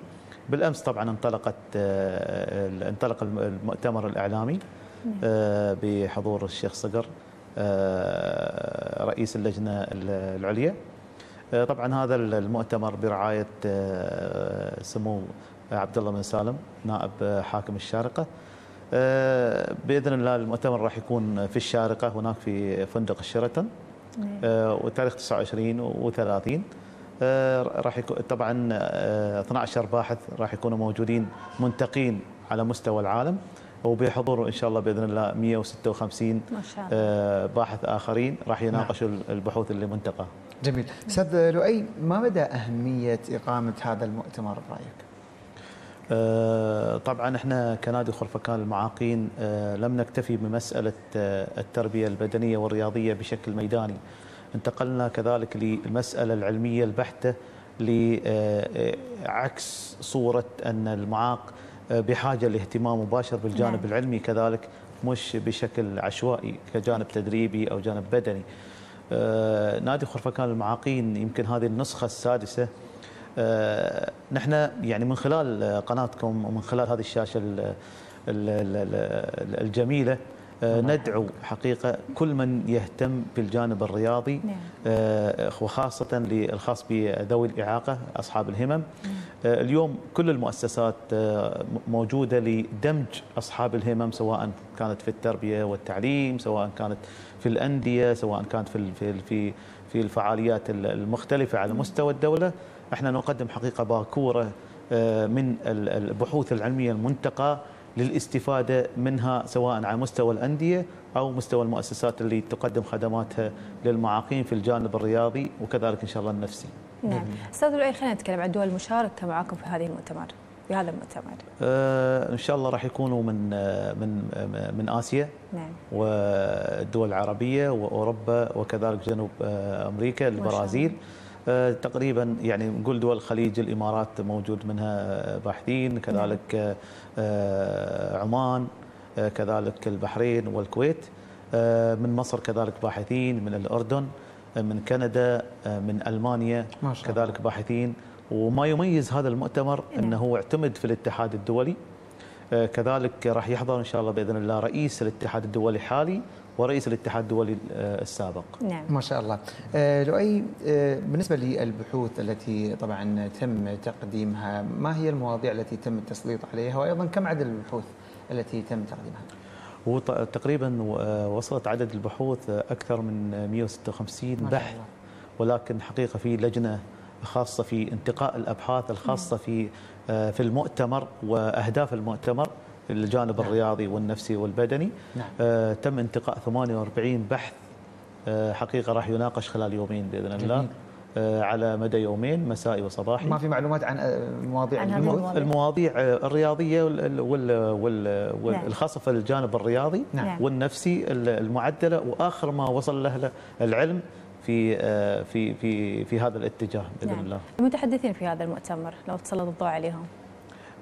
بالأمس طبعا انطلقت انطلق المؤتمر الإعلامي بحضور الشيخ صقر رئيس اللجنة العليا. طبعا هذا المؤتمر برعاية سمو عبد الله بن سالم نائب حاكم الشارقة. بإذن الله المؤتمر راح يكون في الشارقة هناك في فندق الشيراتون وتاريخ 29 و30 راح يكون طبعا 12 باحث راح يكونوا موجودين منتقين على مستوى العالم وبحضور إن شاء الله بإذن الله 156 ما شاء الله. باحث آخرين راح يناقشوا نعم. البحوث اللي منتقاه. جميل، أستاذ لؤي ما مدى أهمية إقامة هذا المؤتمر برأيك؟ طبعا إحنا كنادي خرفكان المعاقين لم نكتفي بمسألة التربية البدنية والرياضية بشكل ميداني انتقلنا كذلك للمسألة العلمية البحتة لعكس صورة أن المعاق بحاجة لاهتمام مباشر بالجانب نعم. العلمي كذلك مش بشكل عشوائي كجانب تدريبي أو جانب بدني. نادي خرفكان المعاقين يمكن هذه النسخة السادسة نحن يعني من خلال قناتكم ومن خلال هذه الشاشة الجميلة ندعو حقيقة كل من يهتم بالجانب الرياضي وخاصة للخاص بذوي الإعاقة أصحاب الهمم. اليوم كل المؤسسات موجودة لدمج أصحاب الهمم سواء كانت في التربية والتعليم سواء كانت في الأندية سواء كانت في في في الفعاليات المختلفة على مستوى الدولة. إحنا نقدم حقيقة باكورة من البحوث العلمية المنتقى للاستفادة منها سواء على مستوى الأندية أو مستوى المؤسسات اللي تقدم خدماتها للمعاقين في الجانب الرياضي وكذلك إن شاء الله النفسي. نعم. أستاذ لؤي خلينا نتكلم عن الدول المشاركة معكم في هذه المؤتمر في هذا المؤتمر. آه إن شاء الله راح يكونوا من من من آسيا نعم. والدول العربية وأوروبا وكذلك جنوب أمريكا البرازيل. تقريبا يعني نقول دول الخليج الإمارات موجود منها باحثين كذلك عمان كذلك البحرين والكويت من مصر كذلك باحثين من الأردن من كندا من ألمانيا ما شاء الله. كذلك باحثين. وما يميز هذا المؤتمر إنه هو اعتمد في الاتحاد الدولي. كذلك راح يحضر إن شاء الله بإذن الله رئيس الاتحاد الدولي الحالي ورئيس الاتحاد الدولي السابق. نعم. ما شاء الله. آه لؤي آه بالنسبة للبحوث التي طبعا تم تقديمها ما هي المواضيع التي تم التسليط عليها؟ وأيضا كم عدد البحوث التي تم تقديمها؟ هو تقريبا وصلت عدد البحوث أكثر من 156 بحث. ولكن حقيقة في لجنة خاصة في انتقاء الأبحاث الخاصة في في المؤتمر وأهداف المؤتمر. الجانب نعم. الرياضي والنفسي والبدني نعم. آه تم انتقاء 48 بحث آه حقيقة راح يناقش خلال يومين بإذن جميل. الله آه على مدى يومين مسائي وصباحي ما في معلومات عن المواضيع عن المواضيع, المواضيع الرياضية والخاصه في الجانب الرياضي نعم. والنفسي المعدلة وآخر ما وصل له العلم في في في في هذا الاتجاه بإذن نعم. الله. المتحدثين في هذا المؤتمر لو تسلط الضوء عليهم.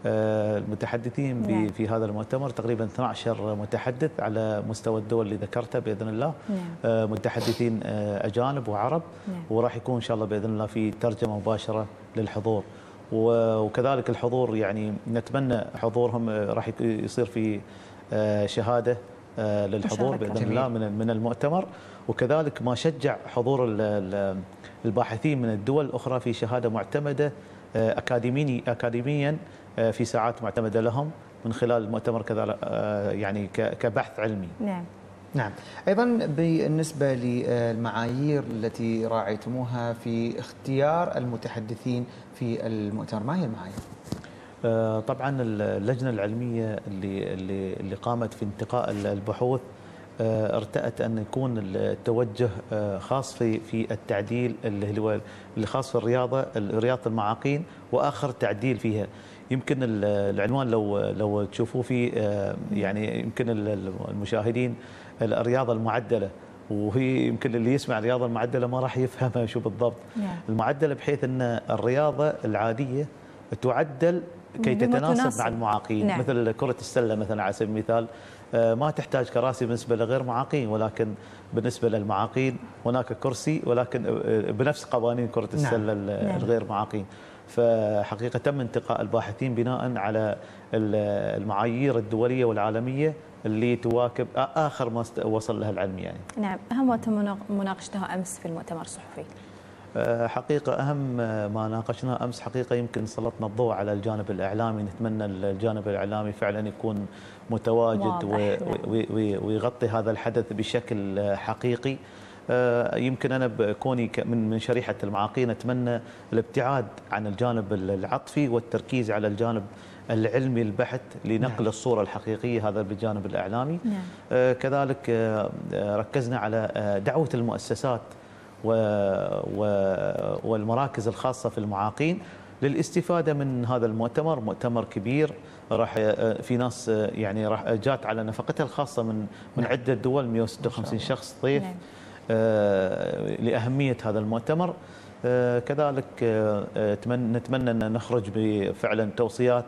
المتحدثين نعم. في هذا المؤتمر تقريبا 12 متحدث على مستوى الدول اللي ذكرتها بإذن الله نعم. متحدثين أجانب وعرب نعم. وراح يكون إن شاء الله بإذن الله في ترجمة مباشرة للحضور وكذلك الحضور يعني نتمنى حضورهم راح يصير في شهادة للحضور بإذن الله من من المؤتمر وكذلك ما شجع حضور الباحثين من الدول الاخرى في شهادة معتمدة اكاديمي اكاديميا في ساعات معتمدة لهم من خلال المؤتمر كذلك يعني كبحث علمي. نعم. نعم، أيضا بالنسبة للمعايير التي راعيتموها في اختيار المتحدثين في المؤتمر، ما هي المعايير؟ طبعا اللجنة العلمية اللي اللي اللي قامت في انتقاء البحوث ارتأت أن يكون التوجه خاص في في التعديل اللي هو اللي خاص في الرياضة رياضة المعاقين وآخر تعديل فيها يمكن العنوان لو لو تشوفوه في يعني يمكن المشاهدين الرياضة المعدلة وهي يمكن اللي يسمع الرياضة المعدلة ما راح يفهمها شو بالضبط نعم. المعدلة بحيث إن الرياضة العادية تعدل كي تتناسب مع المعاقين نعم. مثل كرة السلة مثلا على سبيل المثال ما تحتاج كراسي بالنسبة لغير معاقين ولكن بالنسبة للمعاقين هناك كرسي ولكن بنفس قوانين كرة السلة نعم. الغير معاقين فحقيقة تم انتقاء الباحثين بناء على المعايير الدولية والعالمية اللي تواكب آخر ما وصل لها العلم يعني. نعم، أهم ما مناقشتها أمس في المؤتمر الصحفي. حقيقة أهم ما ناقشناه أمس حقيقة يمكن سلطنا الضوء على الجانب الإعلامي نتمنى الجانب الإعلامي فعلا يكون متواجد ويغطي هذا الحدث بشكل حقيقي يمكن أنا بكوني من من شريحة المعاقين أتمنى الابتعاد عن الجانب العطفي والتركيز على الجانب العلمي البحت لنقل نعم. الصورة الحقيقية هذا بالجانب الإعلامي نعم. آه كذلك آه ركزنا على دعوة المؤسسات و و والمراكز الخاصة في المعاقين للاستفادة من هذا المؤتمر مؤتمر كبير راح في ناس يعني راح جات على نفقتها الخاصة من من نعم. عدة دول 156 شخص ضيف نعم. لأهمية هذا المؤتمر كذلك نتمنى أن نخرج بفعلا توصيات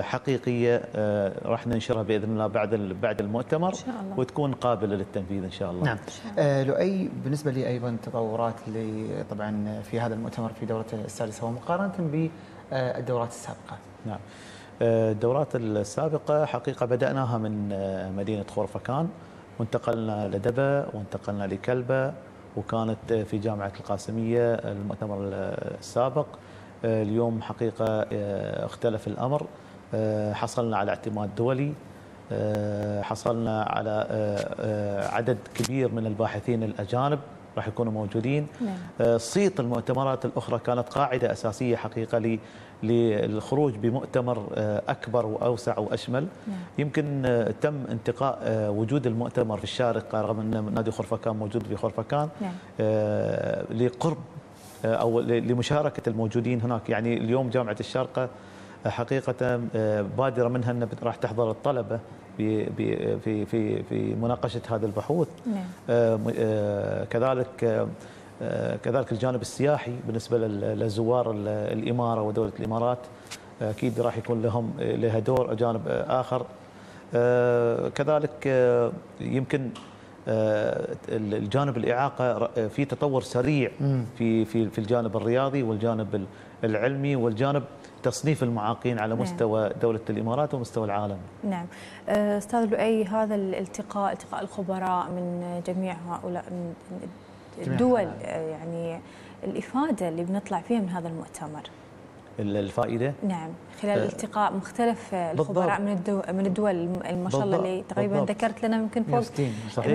حقيقية راح ننشرها بإذن الله بعد بعد المؤتمر إن شاء الله. وتكون قابلة للتنفيذ إن شاء الله. نعم. آه لؤي بالنسبة لي أيضا تطورات اللي طبعا في هذا المؤتمر في دورته السادسة ومقارنة بالدورات السابقة. نعم. الدورات السابقة حقيقة بدأناها من مدينة خورفكان وانتقلنا لدبا وانتقلنا لكلبة وكانت في جامعة القاسمية المؤتمر السابق. اليوم حقيقة اختلف الأمر. حصلنا على اعتماد دولي. حصلنا على عدد كبير من الباحثين الأجانب. راح يكونوا موجودين نعم. صيت المؤتمرات الأخرى كانت قاعدة أساسية حقيقة للخروج بمؤتمر أكبر وأوسع وأشمل نعم. يمكن تم انتقاء وجود المؤتمر في الشارقه رغم أن نادي خرفكان موجود في خرفكان نعم. لقرب أو لمشاركة الموجودين هناك يعني اليوم جامعة الشارقه حقيقة بادرة منها أن راح تحضر الطلبة في في في في مناقشة هذه البحوث. نعم. كذلك كذلك الجانب السياحي بالنسبة لزوار الإمارة ودولة الإمارات أكيد راح يكون لهم لها دور جانب آخر. كذلك يمكن الجانب الإعاقة في تطور سريع في في في الجانب الرياضي والجانب العلمي والجانب تصنيف المعاقين على مستوى نعم. دولة الإمارات ومستوى العالم. نعم. أستاذ لؤي هذا الالتقاء التقاء الخبراء من جميع هؤلاء الدول يعني الإفادة اللي بنطلع فيها من هذا المؤتمر. الفائدة نعم خلال التقاء مختلف الخبراء من الدول من الدول ما شاء الله اللي تقريبا بالضبط. ذكرت لنا يمكن فوق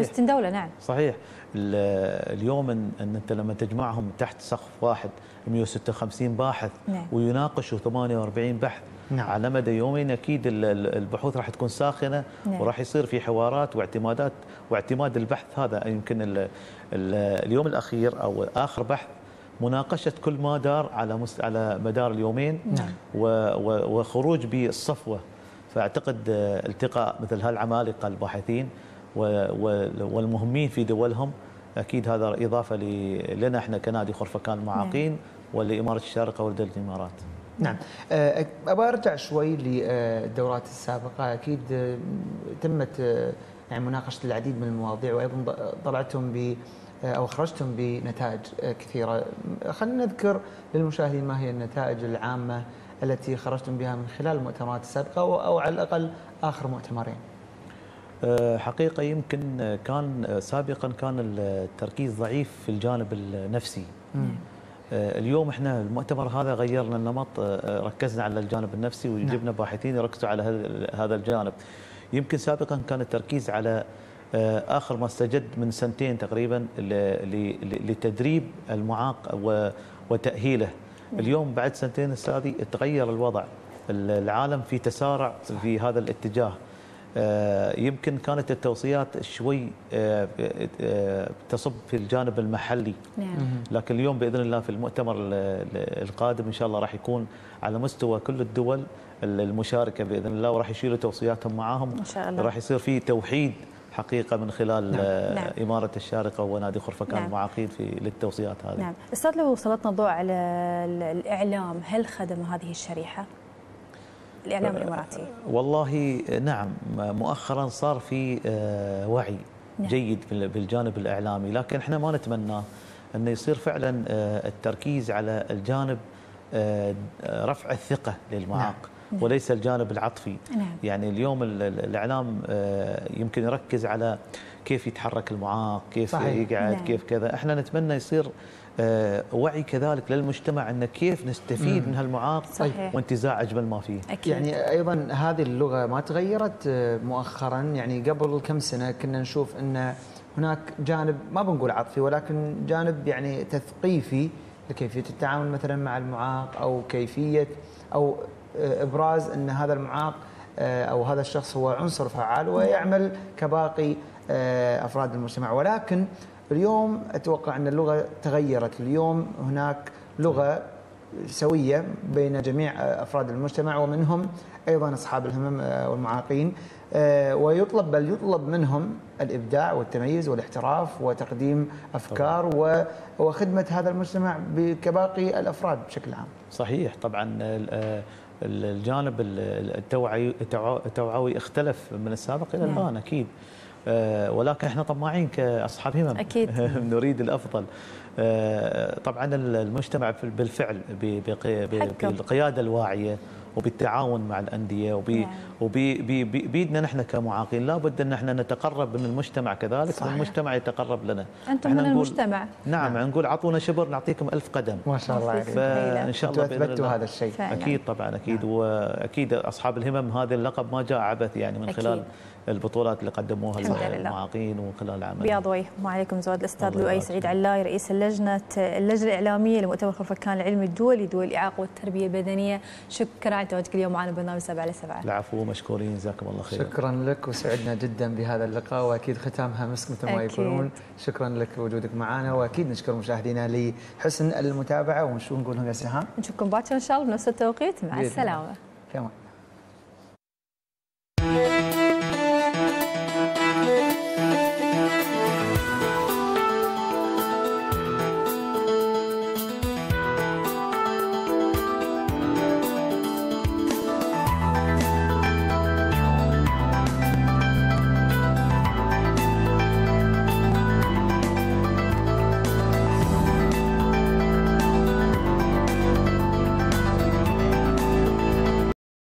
60 دولة نعم صحيح اليوم ان أنت لما تجمعهم تحت سقف واحد 156 باحث نعم. ويناقشوا 48 بحث نعم. على مدى يومين أكيد البحوث راح تكون ساخنة نعم. وراح يصير في حوارات واعتمادات واعتماد البحث هذا يمكن ال ال اليوم الأخير أو آخر بحث مناقشة كل ما دار على على مدار اليومين نعم. وخروج بالصفوة فأعتقد التقاء مثل هالعمالقة الباحثين والمهمين في دولهم أكيد هذا إضافة لنا إحنا كنادي خرفكان المعاقين نعم. ولإمارة الشارقة ودوله الإمارات. نعم أبغى أرجع شوي للدورات السابقة أكيد تمت يعني مناقشة العديد من المواضيع وأيضا طلعتم ب أو خرجتم بنتائج كثيرة. خلينا نذكر للمشاهدين ما هي النتائج العامة التي خرجتم بها من خلال المؤتمرات السابقة أو على الأقل آخر مؤتمرين. حقيقة يمكن كان سابقا كان التركيز ضعيف في الجانب النفسي. مم. اليوم إحنا المؤتمر هذا غيرنا النمط ركزنا على الجانب النفسي وجبنا باحثين يركزوا على هذا الجانب. يمكن سابقا كان التركيز على آخر ما استجد من سنتين تقريبا لتدريب المعاق وتأهيله. اليوم بعد سنتين استاذي تغير الوضع. العالم في تسارع في هذا الاتجاه. آه، يمكن كانت التوصيات شوي آه، آه، تصب في الجانب المحلي. نعم. لكن اليوم بإذن الله في المؤتمر القادم إن شاء الله راح يكون على مستوى كل الدول المشاركة بإذن الله وراح يشيلوا توصياتهم معاهم. إن شاء الله. راح يصير في توحيد حقيقة من خلال نعم. نعم. إمارة الشارقة ونادي خرفكان نعم. المعاقين في للتوصيات هذه. نعم، أستاذ لو سلطنا الضوء على الإعلام، هل خدم هذه الشريحة؟ الإعلام الإماراتي والله نعم مؤخرا صار في آه، وعي نعم. جيد بالجانب الإعلامي لكن إحنا ما نتمناه انه يصير فعلا آه، التركيز على الجانب آه، رفع الثقة للمعاق نعم. وليس الجانب العطفي نعم. يعني اليوم الإعلام يمكن يركز على كيف يتحرك المعاق كيف صحيح. يقعد نعم. كيف كذا إحنا نتمنى يصير آه، وعي كذلك للمجتمع إن كيف نستفيد من هالمعاق صحيح. وانتزاع أجمل ما فيه. أكيد. يعني أيضا هذه اللغة ما تغيرت آه، مؤخرا يعني قبل كم سنة كنا نشوف إن هناك جانب ما بنقول عاطفي ولكن جانب يعني تثقيفي لكيفية التعامل مثلا مع المعاق أو كيفية أو آه، إبراز إن هذا المعاق أو هذا الشخص هو عنصر فعال ويعمل كباقي أفراد المجتمع. ولكن اليوم أتوقع أن اللغة تغيرت. اليوم هناك لغة سوية بين جميع أفراد المجتمع ومنهم أيضا أصحاب الهمم والمعاقين. آه، ويطلب بل يطلب منهم الإبداع والتميز والاحتراف وتقديم أفكار وخدمة هذا المجتمع كباقي الأفراد بشكل عام. صحيح. طبعا آه، الجانب التوعوي التوعوي اختلف من السابق إلى نعم. الآن أكيد. آه، ولكن إحنا طماعين كاصحاب همم أكيد. نريد الأفضل. آه، طبعا المجتمع بالفعل بالقيادة الواعية وبالتعاون مع الأندية وبيدنا. نحن كمعاقين لابد أن إحنا نتقرب من المجتمع كذلك صحيح. والمجتمع يتقرب لنا. أنتم من المجتمع. نعم, نعم. نقول اعطونا شبر نعطيكم ألف قدم. ما شاء الله عليك. فإن شاء الله بإذن الله. هذا الشيء. أكيد طبعا أكيد. نعم. وأكيد أصحاب الهمم هذا اللقب ما جاء عبث يعني من أكيد. خلال البطولات اللي قدموها المعاقين وخلال العمل بياض وعليكم زود الأستاذ لؤي سعيد علاي رئيس اللجنة اللجنة الإعلامية لمؤتمر خرفكان العلمي الدولي دول الإعاقة والتربية البدنية. شكرا على تواجدك اليوم معنا برنامج 7 على 7 العفو مشكورين جزاكم الله خير شكرا لك وسعدنا جدا بهذا اللقاء وأكيد ختامها مسك مثل ما يقولون. شكرا لك لوجودك معنا وأكيد نشكر مشاهدينا لحسن المتابعة ونشوف نقول لهم يا سهام؟ نشوفكم باكر إن شاء الله بنفس التوقيت. مع السلامة.